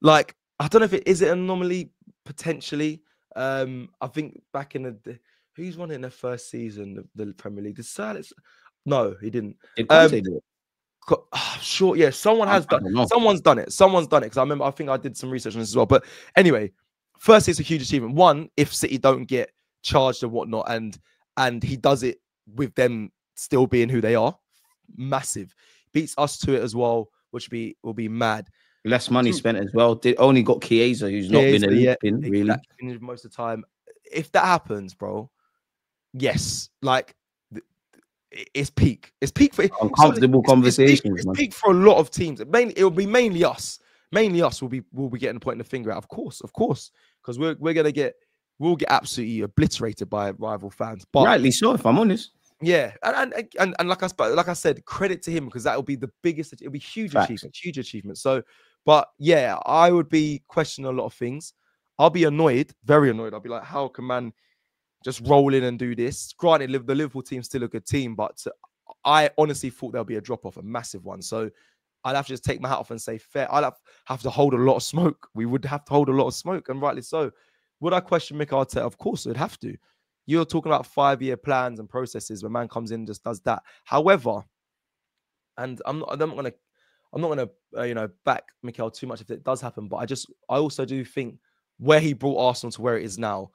S1: like, I don't know if it is it an anomaly potentially. Um, I think back in the day, who's won it in the first season of the Premier League? Did Sir Alex? No, he didn't.
S2: Did
S1: Um,
S2: do it?
S1: Ah, sure, yeah, someone has done.
S2: know.
S1: Someone's done it. Someone's done it because I remember. I think I did some research on this as well. But anyway, first, it's a huge achievement. One, if City don't get charged and whatnot, and and he does it with them still being who they are, massive. Beats us to it as well, which be will be mad.
S2: Less money spent as well. Did only got Chiesa, who's not been a
S1: yeah,
S2: in really.
S1: Exactly, most of the time. If that happens, bro, yes, like it's peak. It's peak for
S2: Uncomfortable
S1: it's- it's peak-
S2: conversations,
S1: It's peak for a lot of teams. Mainly, it'll be mainly us. Mainly us will be will be getting pointing the finger out. Of course, of course, because we're we're gonna get we'll get absolutely obliterated by rival fans. But
S2: Rightly so, if I'm honest.
S1: yeah, and and and, and like I like I said, credit to him because that will be the biggest. It'll be huge
S2: Facts.
S1: achievement, huge achievement. So, but yeah, I would be questioning a lot of things. I'll be annoyed, very annoyed. I'll be like, how can man just roll in and do this? Granted, the Liverpool team's still a good team, but uh, I honestly thought there'll be a drop off, a massive one. So I'd have to just take my hat off and say fair. I'd have, have to hold a lot of smoke. We would have to hold a lot of smoke, and rightly so. Would I question Mick Arteta? Of course, I'd have to. You're talking about five year plans and processes where man comes in and just does that. However, and I'm not, I'm not gonna, I'm not gonna, uh, you know, back Mikel too much if it does happen. But I just, I also do think where he brought Arsenal to where it is now,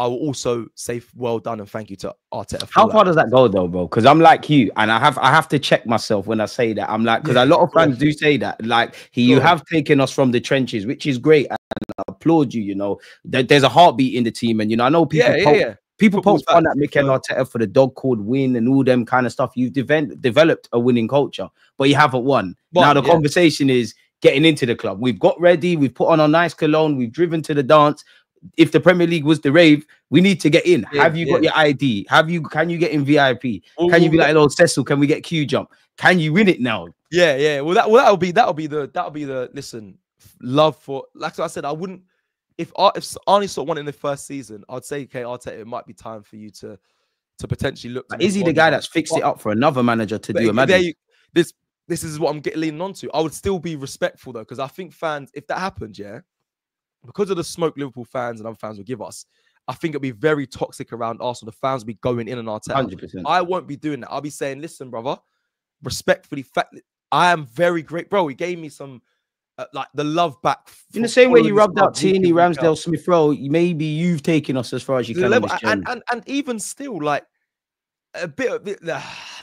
S1: I will also say well done and thank you to Arteta.
S2: How
S1: that.
S2: far does that go though, bro? Because I'm like you, and I have I have to check myself when I say that. I'm like, because
S1: Yeah,
S2: a lot of fans do say that. Like, he, you have taken us from the trenches, which is great, and I applaud you. You know, there, there's a heartbeat in the team, and you know, I know people
S1: yeah.
S2: People poke fun at Mikel Arteta for the dog called win and all them kind of stuff. You've developed a winning culture, but you haven't won.
S1: But,
S2: now the
S1: yeah.
S2: conversation is getting into the club. We've got ready. We've put on a nice cologne. We've driven to the dance. If the Premier League was the rave, we need to get in.
S1: Yeah,
S2: Have you got your ID? Have you? Can you get in VIP?
S1: Well,
S2: Can you be like, old Cecil, can we get Q jump? Can you win it now?"
S1: Yeah, yeah. Well, that well that'll be that'll be the that'll be the listen love for. Like I said, I wouldn't if if Arne Slot won in the first season, I'd say okay, Arteta, it might be time for you to to potentially look. to
S2: is he the guy that's fixed it up for another manager to
S1: but
S2: do a
S1: ag-
S2: madness?
S1: there you- this this is what I'm getting leaning on to. I would still be respectful though, because I think fans, if that happened, yeah, because of the smoke Liverpool fans and other fans will give us, I think it'd be very toxic around Arsenal. The fans will be going in on Arteta. I won't be doing that. I'll be saying, listen, brother, respectfully, fact, I am very great, bro. He gave me some uh, like the love back
S2: In the same way you rubbed out
S1: week
S2: Tierney. Ramsdale, Smith Rowe, maybe you've taken us as far as you
S1: the
S2: can.
S1: level- and, and and even still, like a bit of it,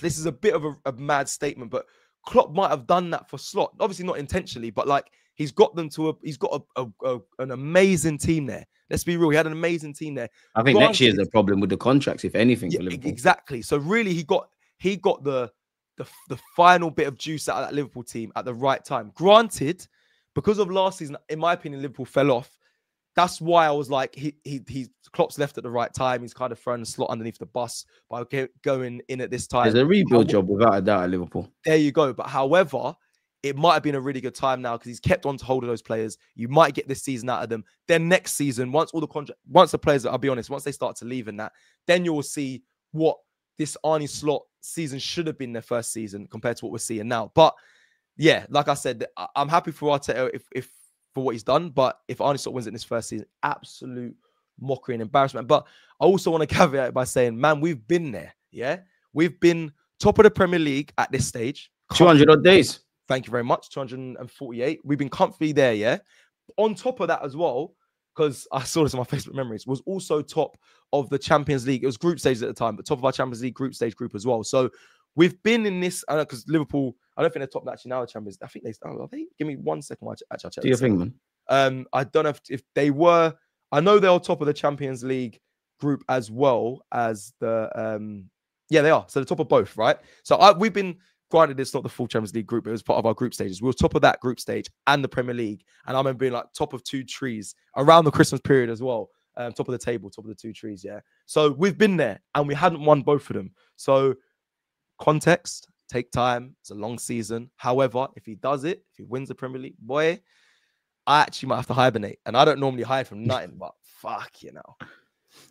S1: this is a bit of a, a mad statement, but Klopp might have done that for Slot. Obviously not intentionally, but like he's got them to a he's got a, a, a- an amazing team there. Let's be real, he had an amazing team there.
S2: I think next year's the
S1: granted-
S2: problem with the contracts, if anything,
S1: Yeah,
S2: for
S1: exactly. So really, he got he got the the the final bit of juice out of that Liverpool team at the right time. Granted, because of last season, in my opinion, Liverpool fell off. That's why I was like, he he he Klopp's left at the right time. He's kind of thrown the slot underneath the bus by going in at this time.
S2: There's a rebuild job without a doubt at Liverpool.
S1: There you go. But however, it might have been a really good time now because he's kept on to hold of those players. You might get this season out of them. Then next season, once all the contract, once the players, I'll be honest, once they start to leave in that, then you will see what this Arne Slot season should have been their first season compared to what we're seeing now. But yeah, like I said, I'm happy for Arteta if if for what he's done. But if Arne Slot wins it in his first season, absolute mockery and embarrassment. But I also want to caveat it by saying, man, we've been there. Yeah, we've been top of the Premier League at this stage.
S2: 200 odd days.
S1: Thank you very much. 248. We've been comfy there, yeah. On top of that as well, because I saw this in my Facebook memories, was also top of the Champions League. It was group stage at the time, but top of our Champions League group stage group as well. So we've been in this, because Liverpool, I don't think they're top actually now the Champions. I think they oh, are they? Give me one second. Actually, I'll check
S2: Do your
S1: this.
S2: thing, man.
S1: Um, I don't know if, if they were. I know they're on top of the Champions League group as well as the. Um, yeah, they are. So the top of both, right? So I, we've been granted it's not the full Champions League group. It was part of our group stages. We were top of that group stage and the Premier League, and I remember being like top of two trees around the Christmas period as well. um, top of the table, top of the two trees. Yeah. So we've been there and we hadn't won both of them. So context, take time. It's a long season. However, if he does it, if he wins the Premier League, boy, I actually might have to hibernate. And I don't normally hide from nothing, but fuck, you know.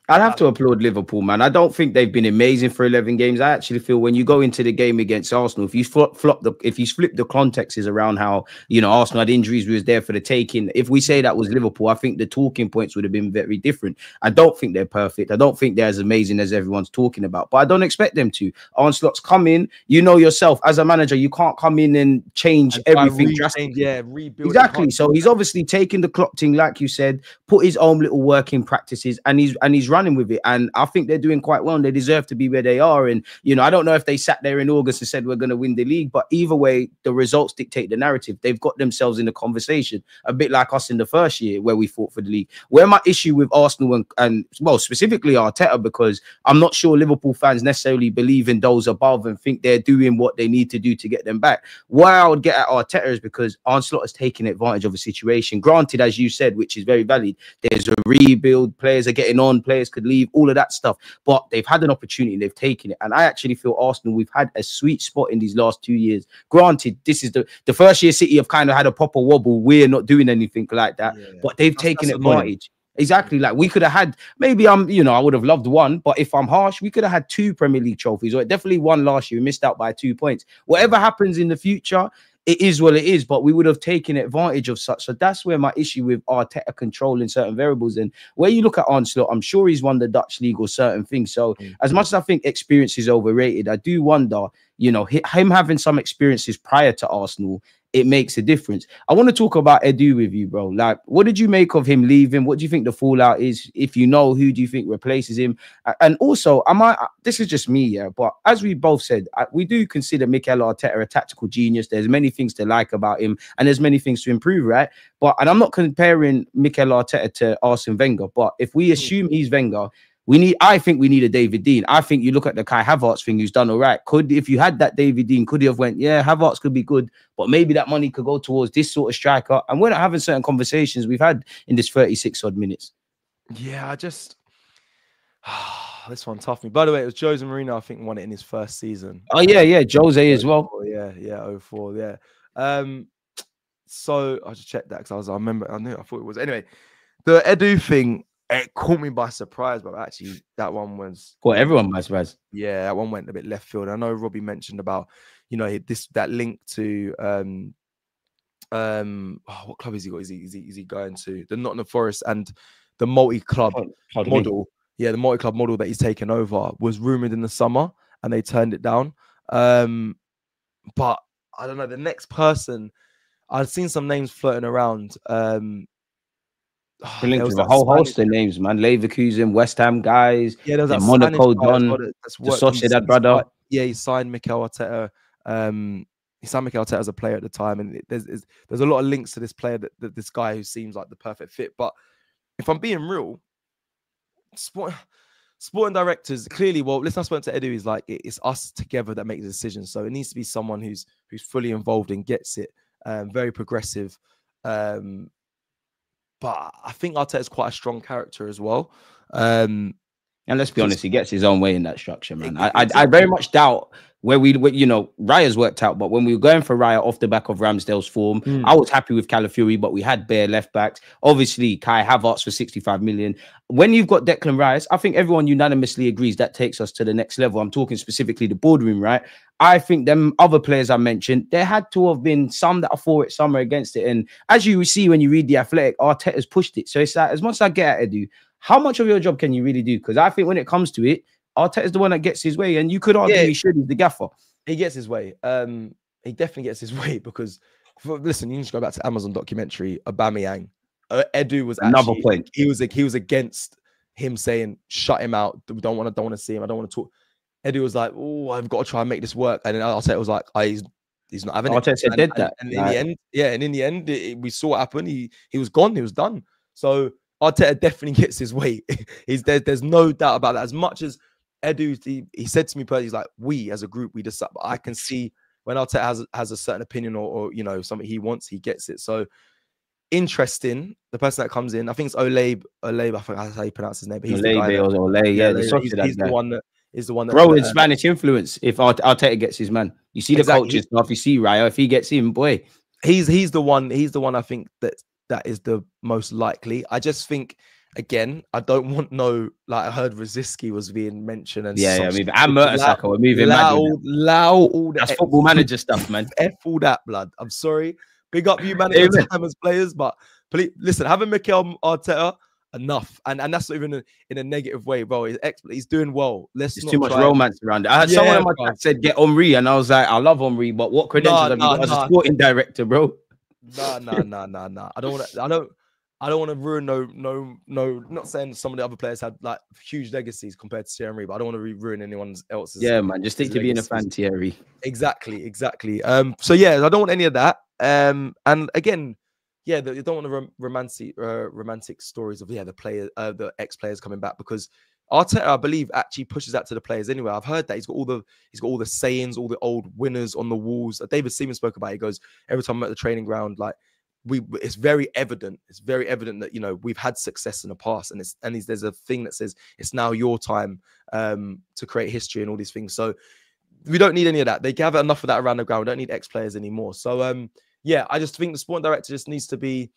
S2: I'd have to applaud Liverpool, man. I don't think they've been amazing for 11 games. I actually feel when you go into the game against Arsenal, if you flop, flop the if you flip the contexts around how you know Arsenal had injuries, we was there for the taking. If we say that was Liverpool, I think the talking points would have been very different. I don't think they're perfect. I don't think they're as amazing as everyone's talking about, but I don't expect them to. Arne Slot's come in. You know yourself as a manager, you can't come in and change and everything drastically.
S1: Yeah, rebuild
S2: exactly. So he's obviously taking the Klopp thing, like you said, put his own little working practices, and he's and he's running with it. And I think they're doing quite well and they deserve to be where they are. And, you know, I don't know if they sat there in August and said we're going to win the league, but either way, the results dictate the narrative. They've got themselves in the conversation, a bit like us in the first year where we fought for the league. Where my issue with Arsenal and, and well, specifically Arteta, because I'm not sure Liverpool fans necessarily believe in those above and think they're doing what they need to do to get them back. Why I would get at Arteta is because Arne Slot has taken advantage of a situation. Granted, as you said, which is very valid, there's a rebuild, players are getting on, players could leave, all of that stuff. But they've had an opportunity and they've taken it. And I actually feel Arsenal, we've had a sweet spot in these last two years. Granted, this is the, the first year City have kind of had a proper wobble. We're not doing anything like that, yeah, but they've that's, taken that's advantage. Exactly. Like we could have had maybe I'm, you know, I would have loved one, but if I'm harsh, we could have had two Premier League trophies, or definitely one last year. We missed out by two points. Whatever happens in the future, it is what it is, but we would have taken advantage of such. So that's where my issue with Arteta controlling certain variables. And where you look at Arne Slot, I'm sure he's won the Dutch league or certain things. So mm. as much as I think experience is overrated, I do wonder, you know, him having some experiences prior to Arsenal it makes a difference. I want to talk about Edu with you, bro. Like, what did you make of him leaving? What do you think the fallout is? If you know, who do you think replaces him? And also, am I? This is just me, yeah. But as we both said, we do consider Mikel Arteta a tactical genius. There's many things to like about him, and there's many things to improve, right? But and I'm not comparing Mikel Arteta to Arsene Wenger, but if we hmm. assume he's Wenger we need, I think we need a David Dein. I think you look at the Kai Havertz thing, who's done all right. Could if you had that David Dein, could he have went, yeah, Havertz could be good, but maybe that money could go towards this sort of striker. And we're not having certain conversations we've had in this 36 odd minutes.
S1: Yeah, I just this one tough me. By the way, it was Jose Mourinho, I think, won it in his first season.
S2: Oh, yeah, yeah. Jose as well.
S1: Yeah, yeah, 04, yeah. Um, so I just checked that because I was I remember I knew I thought it was anyway. The Edu thing, it caught me by surprise, but actually that one was
S2: well, everyone by surprise.
S1: Yeah, that one went a bit left field. I know Robbie mentioned about you know this that link to um um oh, what club is he got? Is he, is he is he going to the Nottingham Forest and the multi club model? Yeah, the multi club model that he's taken over was rumored in the summer and they turned it down. Um, but I don't know the next person. I've seen some names floating around. Um,
S2: Oh, linked with a whole Spanish host of names, man. Leverkusen, West Ham guys.
S1: Yeah, there was that
S2: Monaco Don, the Sociedad brother.
S1: Yeah, he signed Mikel Arteta. Um, he signed Mikel Arteta as a player at the time, and there's there's a lot of links to this player that, that, this guy who seems like the perfect fit. But if I'm being real, sport, sporting directors clearly. Well, listen, I spoke to Edu. He's like it's us together that make the decisions. So it needs to be someone who's who's fully involved and gets it. Um, very progressive. Um, but I think Arteta is quite a strong character as well. Um,
S2: and let's be honest, he gets his own way in that structure, man. I, I, I very much doubt where we, you know, Raya's worked out, but when we were going for Raya off the back of Ramsdale's form, mm. I was happy with Calafiori, but we had bare left backs. Obviously, Kai Havertz for 65 million. When you've got Declan Rice, I think everyone unanimously agrees that takes us to the next level. I'm talking specifically the boardroom, right? I think them other players I mentioned, there had to have been some that are for it, some are against it. And as you see when you read the athletic, Arteta's pushed it. So it's like as much as I get at Edu, how much of your job can you really do? Because I think when it comes to it, Arteta Arteta's the one that gets his way, and you could argue yeah. he should. He's the gaffer.
S1: He gets his way. Um, he definitely gets his way because for, listen, you to go back to Amazon documentary. Aubameyang, uh, Edu was
S2: another actually, point.
S1: He was he was against him saying shut him out. We don't want to don't want to see him. I don't want to talk. Edu was like, oh, I've got to try and make this work. And then Arteta was like, oh, he's he's not having
S2: Arteta
S1: it.
S2: Arteta did that.
S1: And, and in the end, yeah, and in the end, it, it, we saw what happened. He he was gone. He was done. So Arteta definitely gets his way. he's there, there's no doubt about that. As much as Edu, he, he said to me personally, he's like, we as a group, we decide. But I can see when Arteta has has a certain opinion or, or you know something he wants, he gets it. So interesting. The person that comes in, I think it's Ole. Ole, I think that's how you pronounce his name. But he's the guy. that-
S2: Ole, yeah, the
S1: he's,
S2: Sociedad
S1: he's the one that is the one that
S2: Bro, in Spanish influence, if Art- Arteta gets his man, you see the
S1: Exactly.
S2: stuff, you see Raya, if he gets him, boy,
S1: he's he's the one he's the one I think that that is the most likely. I just think again, I don't want no like I heard Rosicky was being mentioned and
S2: yeah, yeah, I mean, and Mertesacker, we're moving.
S1: Loud,
S2: that.
S1: loud, all the
S2: That's
S1: F-
S2: football manager stuff, man.
S1: F all that blood. I'm sorry. Big up you, man, at your
S2: Amen.
S1: time as players, but please listen, having Mikel Arteta enough, and and that's not even a, in a negative way, bro. He's excellent. He's doing well. Let's
S2: There's
S1: not
S2: too much romance around it. I had someone in my chat said get Henry, and I was like, I love Henry, but what credentials
S1: Nah,
S2: have
S1: nah,
S2: you got as a sporting director, bro?
S1: Nah, nah, nah, nah, nah. I don't want to. I don't. I don't want to ruin no, no, no. Not saying some of the other players had like huge legacies compared to Thierry but I don't want to ruin anyone else's.
S2: Yeah, man, just stick to being a fan, Thierry.
S1: exactly, exactly. Um. So yeah, I don't want any of that. Um. And again, yeah, the, you don't want the rom- romantic, uh, romantic stories of yeah the player, uh, the ex players coming back because Arteta, I believe, actually pushes that to the players anyway. I've heard that he's got all the he's got all the sayings, all the old winners on the walls. David Seaman spoke about. It. He goes every time I'm at the training ground, like we, it's very evident. It's very evident that you know we've had success in the past, and it's and there's a thing that says it's now your time um, to create history and all these things. So we don't need any of that. They gather enough of that around the ground. We don't need ex players anymore. So um, yeah, I just think the sporting director just needs to be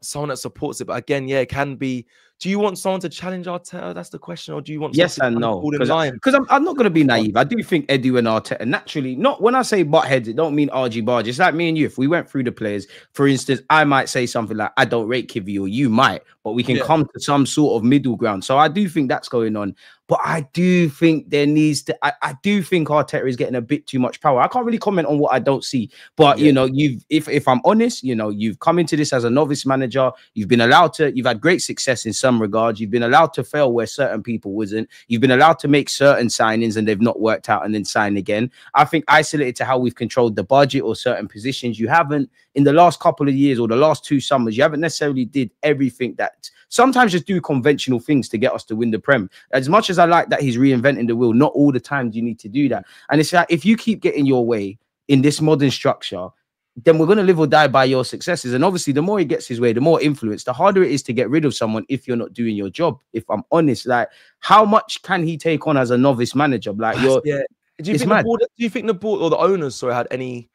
S1: someone that supports it. But again, yeah, it can be. Do you want someone to challenge Arteta? That's the question, or do you want
S2: Yes and no. Because I'm, I'm not going to be naive. I do think Edu and Arteta naturally, not when I say butt heads, it don't mean argy bargy. It's like me and you. If we went through the players, for instance, I might say something like, I don't rate Kiwior, or you might, but we can
S1: Yeah.
S2: come to some sort of middle ground. So I do think that's going on. But I do think there needs to, I, I do think Arteta is getting a bit too much power. I can't really comment on what I don't see. But
S1: Yeah.
S2: you know, you've if if I'm honest, you know, you've come into this as a novice manager, you've been allowed to, you've had great success in some regards, you've been allowed to fail where certain people wasn't, you've been allowed to make certain signings and they've not worked out and then sign again. I think isolated to how we've controlled the budget or certain positions, you haven't in the last couple of years or the last two summers, you haven't necessarily did everything that sometimes just do conventional things to get us to win the Prem. As much as I like that he's reinventing the wheel, not all the time do you need to do that. And it's like if you keep getting your way in this modern structure, then we're going to live or die by your successes. And obviously, the more he gets his way, the more influence, the harder it is to get rid of someone if you're not doing your job. If I'm honest, like how much can he take on as a novice manager? Like you're
S1: yeah. Do you think
S2: mad.
S1: the board? Do you think the board or the owners sorry had any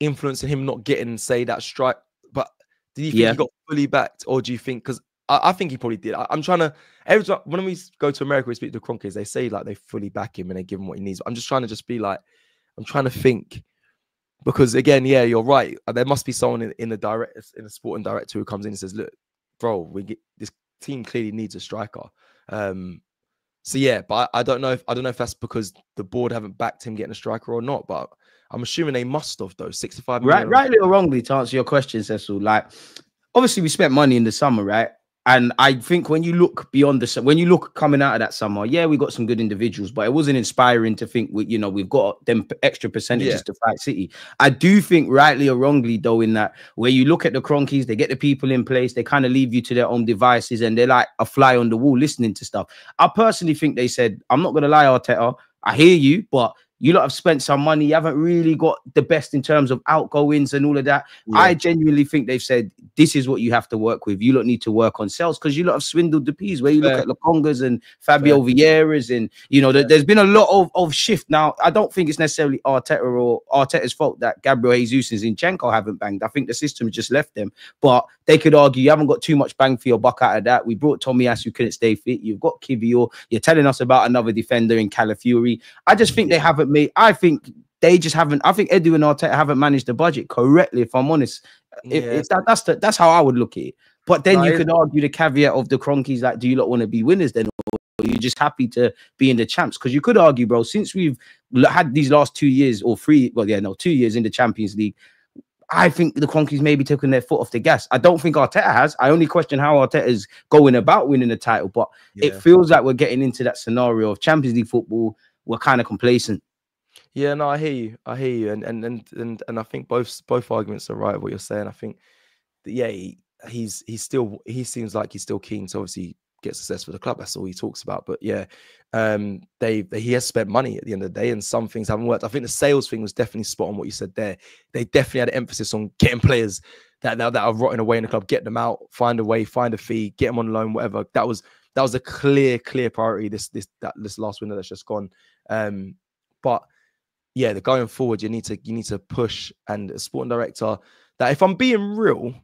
S1: influence in him not getting say that strike? But do you think
S2: Yeah.
S1: he got fully backed, or do you think because I, I think he probably did. I, am trying to every time when we go to America, we speak to Kroenkes, they say like they fully back him and they give him what he needs. I'm just trying to just be like, I'm trying to think because again, yeah, you're right. uh, There must be someone in, in the direct in the sporting director who comes in and says, look, bro, we get this team clearly needs a striker. Um, so yeah, but I, I don't know if I don't know if that's because the board haven't backed him getting a striker or not. But I'm assuming they must have though. 65
S2: right,
S1: million.
S2: rightly or wrongly, to answer your question, Cecil, like obviously we spent money in the summer, right? And I think when you look beyond the when you look coming out of that summer, yeah, we got some good individuals, but it wasn't inspiring to think we, you know, we've got them extra percentages
S1: Yeah.
S2: to fight City. I do think rightly or wrongly, though, in that where you look at the Kroenkes, they get the people in place, they kind of leave you to their own devices, and they're like a fly on the wall listening to stuff. I personally think they said, I'm not gonna lie, Arteta, I hear you, but you lot have spent some money, you haven't really got the best in terms of outgoings and all of that. I genuinely think they've said this is what you have to work with. You lot need to work on sales because you lot have swindled the peas. Where you
S1: Fair.
S2: look at Lokongas and Fabio Vieira's, and you know, there- there's been a lot of, of shift. Now, I don't think it's necessarily Arteta or Arteta's fault that Gabriel Jesus and Zinchenko haven't banged. I think the system just left them. But they could argue you haven't got too much bang for your buck out of that. We brought Tomiyasu who couldn't stay fit. You've got Kiwior. You're telling us about another defender in Calafiori. I just think they haven't made. I think they just haven't. I think Edu and Arteta haven't managed the budget correctly. If I'm honest, if,
S1: Yeah,
S2: that, that's the, that's how I would look at it. But then
S1: No,
S2: you could argue the caveat of the Kroenkes, like, do you not want to be winners then, or are you just happy to be in the champs? Because you could argue, bro, since we've had these last two years or three, well, yeah, no, two years in the Champions League. I think the Kroenkes maybe taking their foot off the gas. I don't think Arteta has. I only question how Arteta is going about winning the title, but it feels like we're getting into that scenario of Champions League football. We're kind of complacent.
S1: Yeah, no, I hear you. I hear you, and and and and, and I think both both arguments are right. What you're saying, I think, that, yeah, he, he's he's still he seems like he's still keen to obviously get success for the club. That's all he talks about. But yeah, um, they, they he has spent money at the end of the day, and some things haven't worked. I think the sales thing was definitely spot on what you said there. They definitely had an emphasis on getting players that that, that are rotting away in the club, get them out, find a way, find a fee, get them on loan, whatever. That was that was a clear, clear priority. This this that this last window that's just gone. Um, but yeah, the going forward, you need to you need to push and a sporting director that if I'm being real,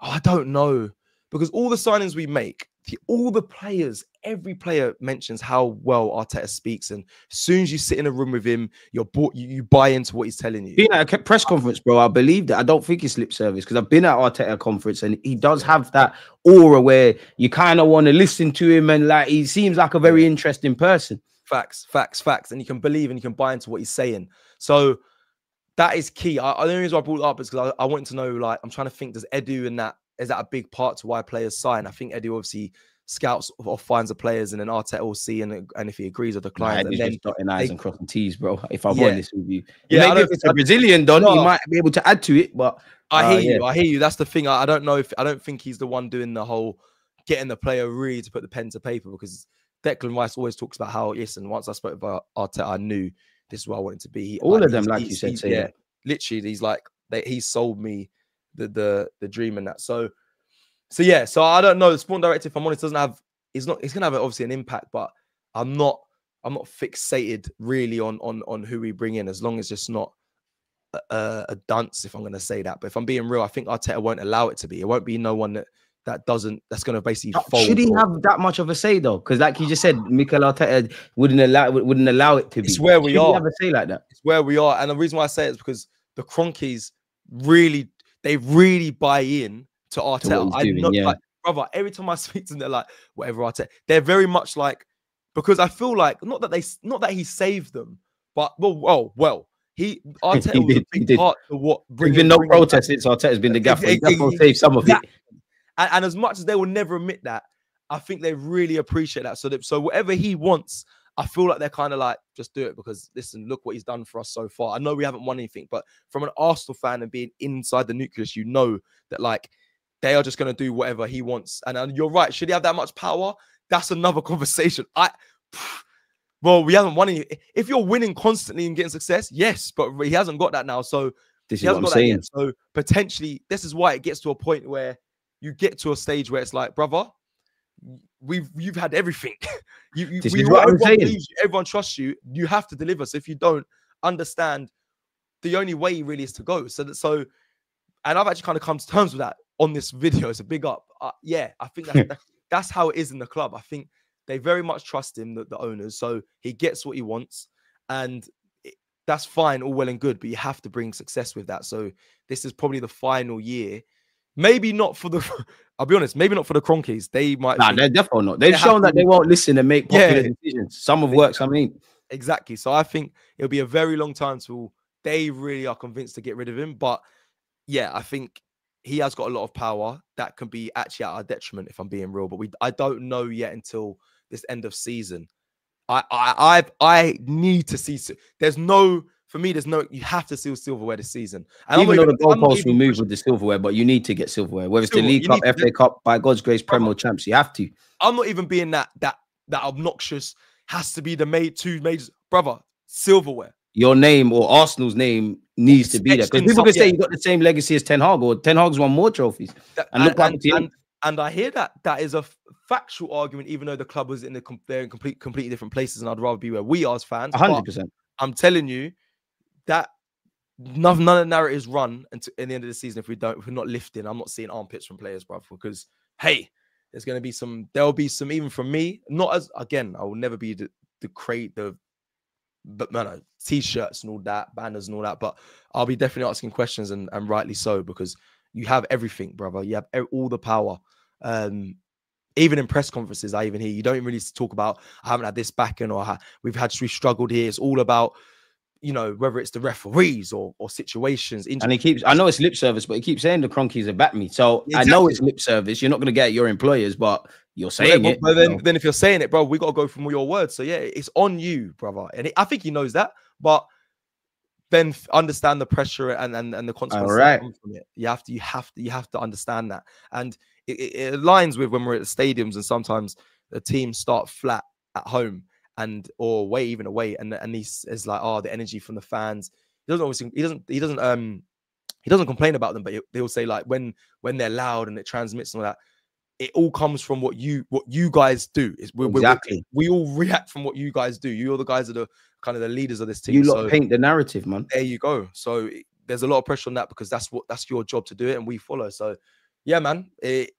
S1: oh, I don't know because all the signings we make, the, all the players, every player mentions how well Arteta speaks, and as soon as you sit in a room with him, you're bought, you, you buy into what he's telling you.
S2: Being at a press conference, bro, I believe that. I don't think it's lip service because I've been at Arteta conference and he does have that aura where you kind of want to listen to him and like he seems like a very interesting person.
S1: Facts, facts, facts, and you can believe and you can buy into what he's saying. So that is key. I, the only reason I brought it up is because I, I wanted to know, like, I'm trying to think, does Edu and that is that a big part to why players sign? I think Edu obviously scouts or finds the players, and then Arteta will see, and, and if he agrees with the client,
S2: nah,
S1: and then
S2: dotting eyes and crossing T's, bro. If I'm yeah. honest with you,
S1: yeah,
S2: maybe if it's a Brazilian don, no. he might be able to add to it. But
S1: I uh, hear yeah. you. I hear you. That's the thing. I, I don't know if I don't think he's the one doing the whole getting the player really to put the pen to paper because Declan Rice always talks about how, listen, once I spoke about Arteta, I knew this is where I wanted to be.
S2: All like, of them, like you said,
S1: yeah, yeah, literally, he's like, they, he sold me the the the dream and that. So, so yeah, so I don't know. The sporting director, if I'm honest, doesn't have. He's not. He's gonna have obviously an impact, but I'm not. I'm not fixated really on on on who we bring in, as long as it's not a, a dunce, if I'm going to say that. But if I'm being real, I think Arteta won't allow it to be. It won't be no one that that doesn't that's going to basically fold.
S2: Should he or... have that much of a say though? Because like you just said, Mikel Arteta wouldn't allow wouldn't allow it to be.
S1: It's where we Should are.
S2: have a say like that.
S1: It's where we are, and the reason why I say it is because the Kroenkes really they really buy in to Arteta. I know, yeah. like, brother. Every time I speak to them, they're like, whatever Arteta. They're very much like because I feel like not that they not that he saved them, but well, well, well. He Arteta he did, was a big part of what
S2: bringing. Been no protest since Arteta's been the gaffer. He definitely saved some of it.
S1: And, and, as much as they will never admit that, I think they really appreciate that. So, that, so whatever he wants, I feel like they're kind of like, just do it because listen, look what he's done for us so far. I know we haven't won anything, but from an Arsenal fan and being inside the nucleus, you know that like they are just going to do whatever he wants. And, and you're right. Should he have that much power? That's another conversation. I, well, we haven't won any. If you're winning constantly and getting success, yes, but he hasn't got that now. So
S2: this is what I'm saying.
S1: So potentially, this is why it gets to a point where you get to a stage where it's like, brother, we've you've had everything. you, you we, everyone, believes you, everyone trusts you. You have to deliver. So if you don't understand, the only way really is to go. So that so, and I've actually kind of come to terms with that on this video. It's a big up. Uh, yeah, I think that's, that's how it is in the club. I think they very much trust him, the, the owners. So he gets what he wants, and it, that's fine, all well and good. But you have to bring success with that. So this is probably the final year Maybe not for the. I'll be honest. Maybe not for the Kroenkes. They might.
S2: Nah, they're definitely not. They've they shown that they won't listen and make popular yeah. decisions. Some have worked, some ain't.
S1: Exactly. So I think it'll be a very long time till they really are convinced to get rid of him. But yeah, I think he has got a lot of power that can be actually at our detriment if I'm being real. But we, I don't know yet until this end of season. I, I, I, I need to see. There's no for me, there's no you have to seal silverware this season.
S2: And even though the goalposts will move with the silverware, but you need to get silverware. Whether it's the League Cup, FA Cup, by God's grace, Premier Champs, you have to.
S1: I'm not even being that that that obnoxious. Has to be the made two majors, brother. Silverware.
S2: Your name or Arsenal's name needs to be there because people can say you got the same legacy as Ten Hag, or Ten Hag's won more trophies.
S1: and, and look and, and, and, I hear that that is a factual argument, even though the club was in the they're in complete completely different places, and I'd rather be where we are as fans.
S2: hundred percent.
S1: I'm telling you, that none, none of the narratives run until in the end of the season if we don't if we're not lifting. I'm not seeing armpits from players, bro, because hey, there's gonna be some there'll be some even from me, not as again, I will never be the the crate the but no, no, t-shirts and all that, banners and all that. But I'll be definitely asking questions and, and rightly so because you have everything, brother. You have all the power. Um, even in press conferences, I even hear you don't really talk about I haven't had this backing or we've had we struggled here. It's all about you know, whether it's the referees or or situations.
S2: And he keeps, I know it's lip service, but he keeps saying the Kroenkes are backed me. So exactly. I know it's lip service. You're not going to get your employers, but you're saying
S1: yeah,
S2: it.
S1: But then, then if you're saying it, bro, we got to go from your words. So yeah, it's on you, brother. And it, I think he knows that, but then understand the pressure and and, and the consequences
S2: right.
S1: from it. You have to, you have to, you have to understand that. And it, it aligns with when we're at the stadiums and sometimes the teams start flat at home and or away even away and and he's is like oh the energy from the fans. He doesn't always he doesn't he doesn't um he doesn't complain about them but he'll say like when when they're loud and it transmits and all that it all comes from what you what you guys do. Is we
S2: exactly.
S1: we all react from what you guys do. You're the guys that are kind of the leaders of this team
S2: you lot so paint the narrative man.
S1: There you go. So there's a lot of pressure on that because that's what that's your job to do it and we follow. So yeah man it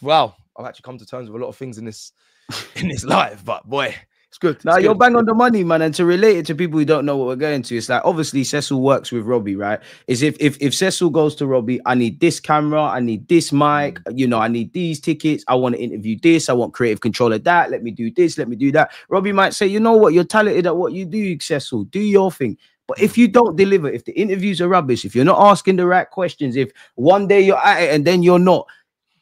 S1: wow i've actually come to terms with a lot of things in this in this life but boy it's good.
S2: Now
S1: you're
S2: bang on the money, man. And to relate it to people who don't know what we're going to, it's like obviously Cecil works with Robbie, right? Is if if if Cecil goes to Robbie, I need this camera, I need this mic, mm. you know, I need these tickets, I want to interview this, I want creative control of that. Let me do this, let me do that. Robbie might say, you know what, you're talented at what you do, Cecil. Do your thing. But if you don't deliver, if the interviews are rubbish, if you're not asking the right questions, if one day you're at it and then you're not,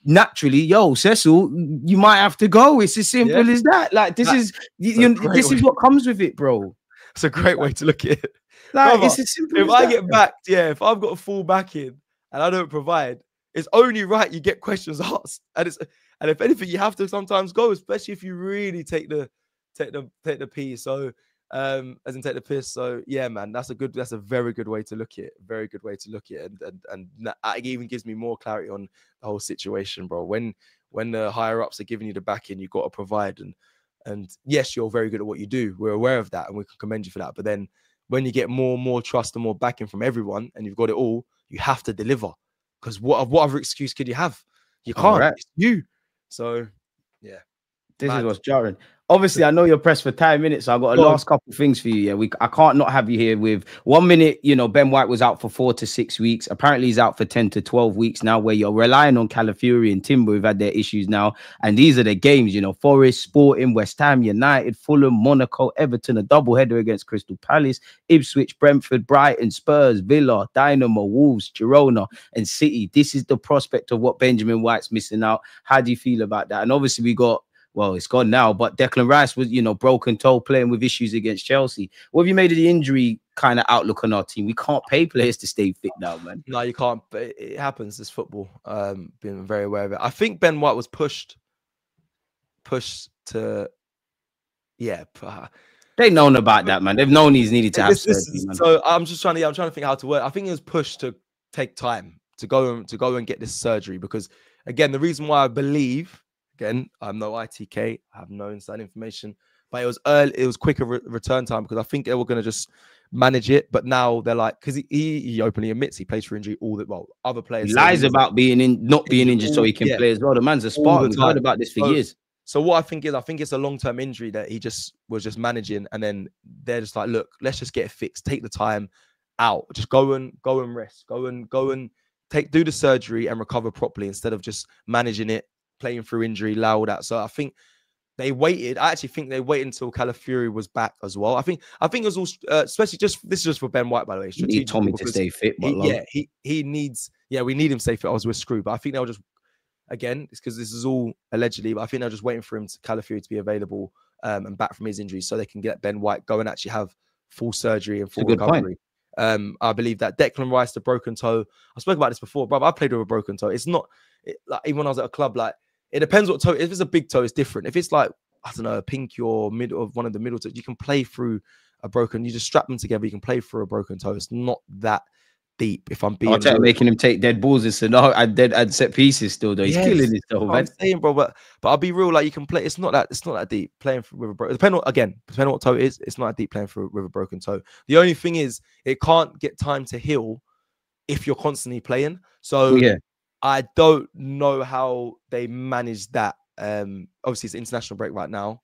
S2: naturally, yo, Cecil, you might have to go. It's as simple yeah. as that. Like this that, is you, this way. is what comes with it, bro.
S1: It's a great way to look at it.
S2: Like, Brother, it's as simple
S1: if
S2: as
S1: I
S2: that,
S1: get backed, yeah, if I've got a full back in and I don't provide, it's only right you get questions asked. And it's and if anything, you have to sometimes go, especially if you really take the take the take the piece. So um, as in take the piss. So yeah, man, that's a good, that's a very good way to look at it. Very good way to look at it, and and and that it even gives me more clarity on the whole situation, bro. When when the higher ups are giving you the backing, you've got to provide. And and yes, you're very good at what you do. We're aware of that, and we can commend you for that. But then when you get more and more trust and more backing from everyone, and you've got it all, you have to deliver. Because what what other excuse could you have? You can't. Right. It's you. So yeah.
S2: This is what's jarring obviously, I know you're pressed for 10 minutes. So I've got a last couple things for you. Yeah, we I can't not have you here with one minute. You know, Ben White was out for four to six weeks. Apparently, he's out for 10 to 12 weeks now, where you're relying on Calafiori and Timber who've had their issues now. And these are the games, you know, Forest, Sporting, West Ham, United, Fulham, Monaco, Everton, a double header against Crystal Palace, Ipswich, Brentford, Brighton, Spurs, Villa, Dinamo, Wolves, Girona, and City. This is the prospect of what Benjamin White's missing out. How do you feel about that? And obviously, we got well, it's gone now. But Declan Rice was, you know, broken toe playing with issues against Chelsea. What have you made of the injury kind of outlook on our team? We can't pay players to stay fit now, man.
S1: No, you can't. But it happens. It's football. Um, being very aware of it. I think Ben White was pushed, pushed to, yeah. Uh,
S2: They've known about that, man. They've known he's needed to have this, surgery,
S1: this, So I'm just trying to, I'm trying to think how to work. I think it was pushed to take time to go and to go and get this surgery because, again, the reason why I believe Again, I'm no ITK, I have no inside information, but it was early, it was quicker re- return time because I think they were going to just manage it. But now they're like, because he, he, openly admits he plays for injury all the well, other players
S2: he lies about being in, not being injured all, so he can yeah, play as well. The man's a Spartan. We've heard about this for so, years.
S1: So what I think is, I think it's a long term injury that he just was just managing, and then they're just like, look, let's just get it fixed. Take the time out. Just go and go and rest. Go and go and take do the surgery and recover properly instead of just managing it playing through injury, allowed that. So I think they waited. I actually think they waited until Calafiori was back as well. I think I think it was all, uh, especially just this is just for Ben White by the way.
S2: You need Tommy to stay fit.
S1: He, yeah, he he needs. Yeah, we need him stay fit. I was with Screw, but I think they'll just again. It's because this is all allegedly, but I think they're just waiting for him to Calafiori to be available um, and back from his injury, so they can get Ben White go and actually have full surgery and full recovery. Um, I believe that Declan Rice, the broken toe. I spoke about this before, brother. I played with a broken toe. It's not it, like even when I was at a club, like it depends what toe. If it's a big toe, it's different. If it's like I don't know, a pinky or middle of one of the middle toes, you can play through a broken. You just strap them together. You can play through a broken toe. It's not that deep. If I'm being,
S2: making him take dead balls and no, and dead and set pieces still though. He's yes, killing himself, man. I'm
S1: saying, bro, but but I'll be real. Like you can play. It's not that. It's not that deep playing with a broken. Depending on again, depending on what toe it is. It's not that deep playing for with a broken toe. The only thing is, it can't get time to heal if you're constantly playing. So yeah. I don't know how they manage that. Um, obviously, it's international break right now,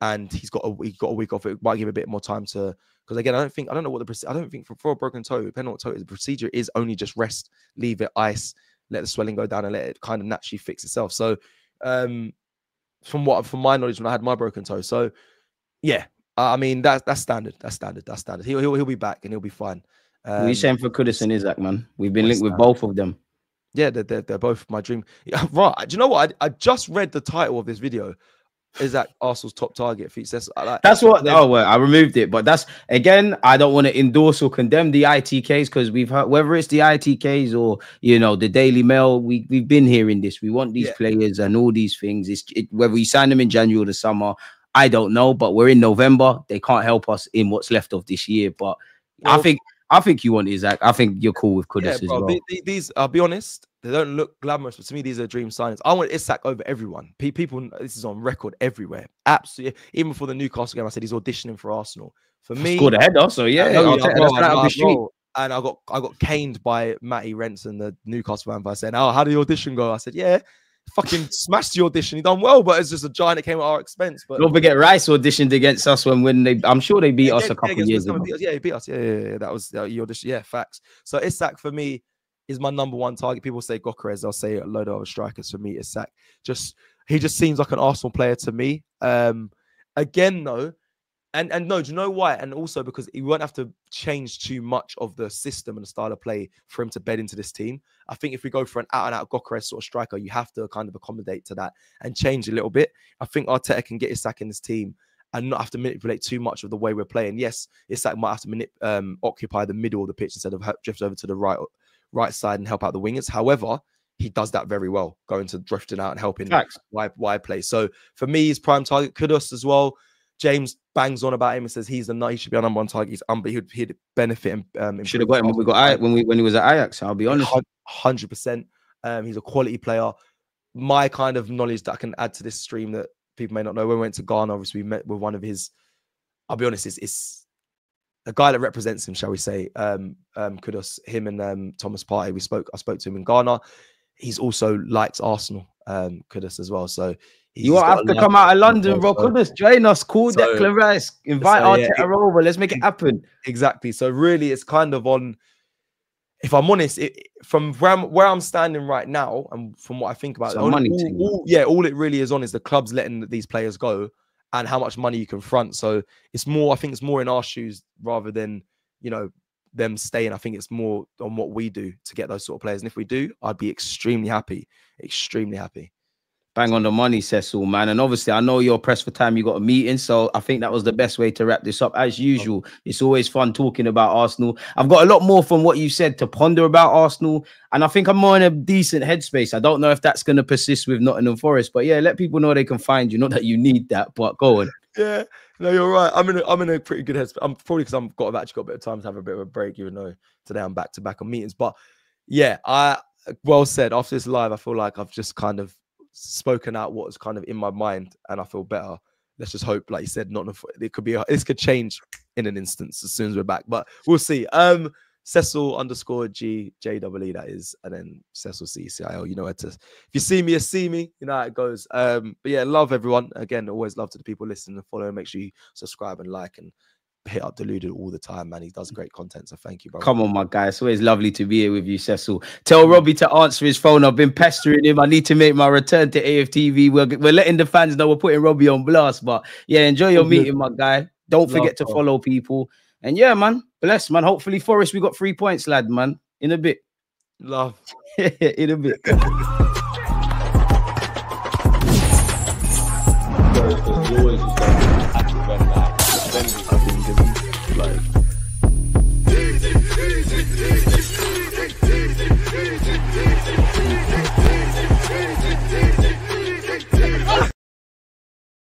S1: and he's got a he got a week off. It might give a bit more time to because again, I don't think I don't know what the I don't think for, for a broken toe, depending on what toe is, the procedure is only just rest, leave it, ice, let the swelling go down, and let it kind of naturally fix itself. So, um, from what from my knowledge, when I had my broken toe, so yeah, I mean that's that's standard, that's standard, that's standard. He'll he'll, he'll be back and he'll be fine.
S2: Um, we saying for Kudus and Isak, man. We've been linked with both of them.
S1: Yeah, they're, they're, they're both my dream. Yeah, right. Do you know what? I, I just read the title of this video. is that Arsenal's top target for Cecil. Uh, like,
S2: That's what. Oh well, I removed it, but that's again. I don't want to endorse or condemn the ITKs because we've heard whether it's the ITKs or you know the Daily Mail. We we've been hearing this. We want these
S1: Yeah.
S2: players and all these things. It's it, whether we sign them in January or the summer. I don't know, but we're in November. They can't help us in what's left of this year. But I think I think you want Isak. I think you're cool with Kudus
S1: Yeah,
S2: as well.
S1: the- the- these, I'll be honest, they don't look glamorous, but to me, these are dream signings. I want Isak over everyone. Pe- People, this is on record everywhere. Absolutely. Even before the Newcastle game, I said he's auditioning for Arsenal. For me,
S2: Scored a header, so yeah, I'll
S1: yeah,
S2: take-
S1: bro,
S2: that's right
S1: I-
S2: the street.
S1: And I got I got caned by Matty Renson, the Newcastle fan, by saying, "Oh, how did the audition go?" I said, "Yeah, fucking smashed the audition. He done well, but it's just a giant that came at our expense." But
S2: Don't forget, Rice auditioned against us when when they. I'm sure they beat
S1: Yeah,
S2: us
S1: yeah,
S2: a couple
S1: against
S2: years ago.
S1: and beat us. Yeah, he beat us. Yeah, yeah, yeah. That was uh, your audition. Yeah, facts. So Isak for me is my number one target. People say Gyökeres. I'll say a load of strikers. For me, Isak just he just seems like an Arsenal player to me. Um, again though, and and no, do you know why? And also because he won't have to change too much of the system and the style of play for him to bed into this team. I think if we go for an out and out Gyökeres sort of striker, you have to kind of accommodate to that and change a little bit. I think Arteta can get Isak in this team and not have to manipulate too much of the way we're playing. Yes, Isak might have to manip- um, occupy the middle of the pitch instead of drift over to the right right side and help out the wingers. However, he does that very well, going to drifting out and helping
S2: Facts.
S1: wide wide play. So for me, he's prime target. Kudus as well. James bangs on about him and says he's the nut. He should be our number one target. He's um, he'd, he'd benefit and um,
S2: Should have got him when we got when we when he was at Ajax. I'll be honest.
S1: hundred percent. Um, he's a quality player. My kind of knowledge that I can add to this stream that people may not know. When we went to Ghana, obviously we met with one of his. I'll be honest, it's, it's a guy that represents him, shall we say? Um, um, Kudus, him and um, Thomas Partey. We spoke. I spoke to him in Ghana. He's also likes Arsenal. Um, Kudus as well. So he's
S2: You won't have to come out of London, bro. Goodness, join us. Call
S1: So-
S2: Declan Rice. Invite
S1: so, yeah,
S2: Arteta over. Let's make it happen.
S1: exactly. So really, it's kind of on. If I'm honest, it, from where I'm, where I'm standing right now, and from what I think about,
S2: It's a
S1: only-
S2: money
S1: all- all- yeah, all it really is on is the clubs letting these players go, and how much money you can front. So it's more, I think, it's more in our shoes rather than you know them staying. I think it's more on what we do to get those sort of players. And if we do, I'd be extremely happy, extremely happy.
S2: Bang on the money, Cecil, man. And obviously, I know you're pressed for time. You got a meeting, so I think that was the best way to wrap this up. As usual, it's always fun talking about Arsenal. I've got a lot more from what you said to ponder about Arsenal, and I think I'm more in a decent headspace. I don't know if that's going to persist with Nottingham Forest, but yeah, let people know they can find you. Not that you need that, but go on.
S1: Yeah, no, you're right. I'm in a, I'm in a pretty good headspace. I'm probably because I've got I've actually got a bit of time to have a bit of a break, even though today I'm back to back on meetings. But yeah, I well said. After this live, I feel like I've just kind of spoken out what was kind of in my mind, and I feel better. Let's just hope, like you said, not. It could be a, this could change in an instance as soon as we're back, but we'll see. Um, Cecil underscore G J W E that is, and then Cecil C C I L. You know where to. If you see me, you see me. You know how it goes. Um, but yeah, love everyone. Again, always love to the people listening and following. Make sure you subscribe and like and hit up Deluded all the time, man. He does great content. So thank you, bro.
S2: Come on, my guy. It's always lovely to be here with you, Cecil. Tell Robbie to answer his phone. I've been pestering him. I need to make my return to AFTV. We're, we're letting the fans know we're putting Robbie on blast. But yeah, enjoy your meeting, my guy. Don't forget to follow people. And yeah, man, bless, man. Hopefully, Forest, we got three points, lad, man. In a bit.
S1: Love.
S2: In a bit.
S1: Like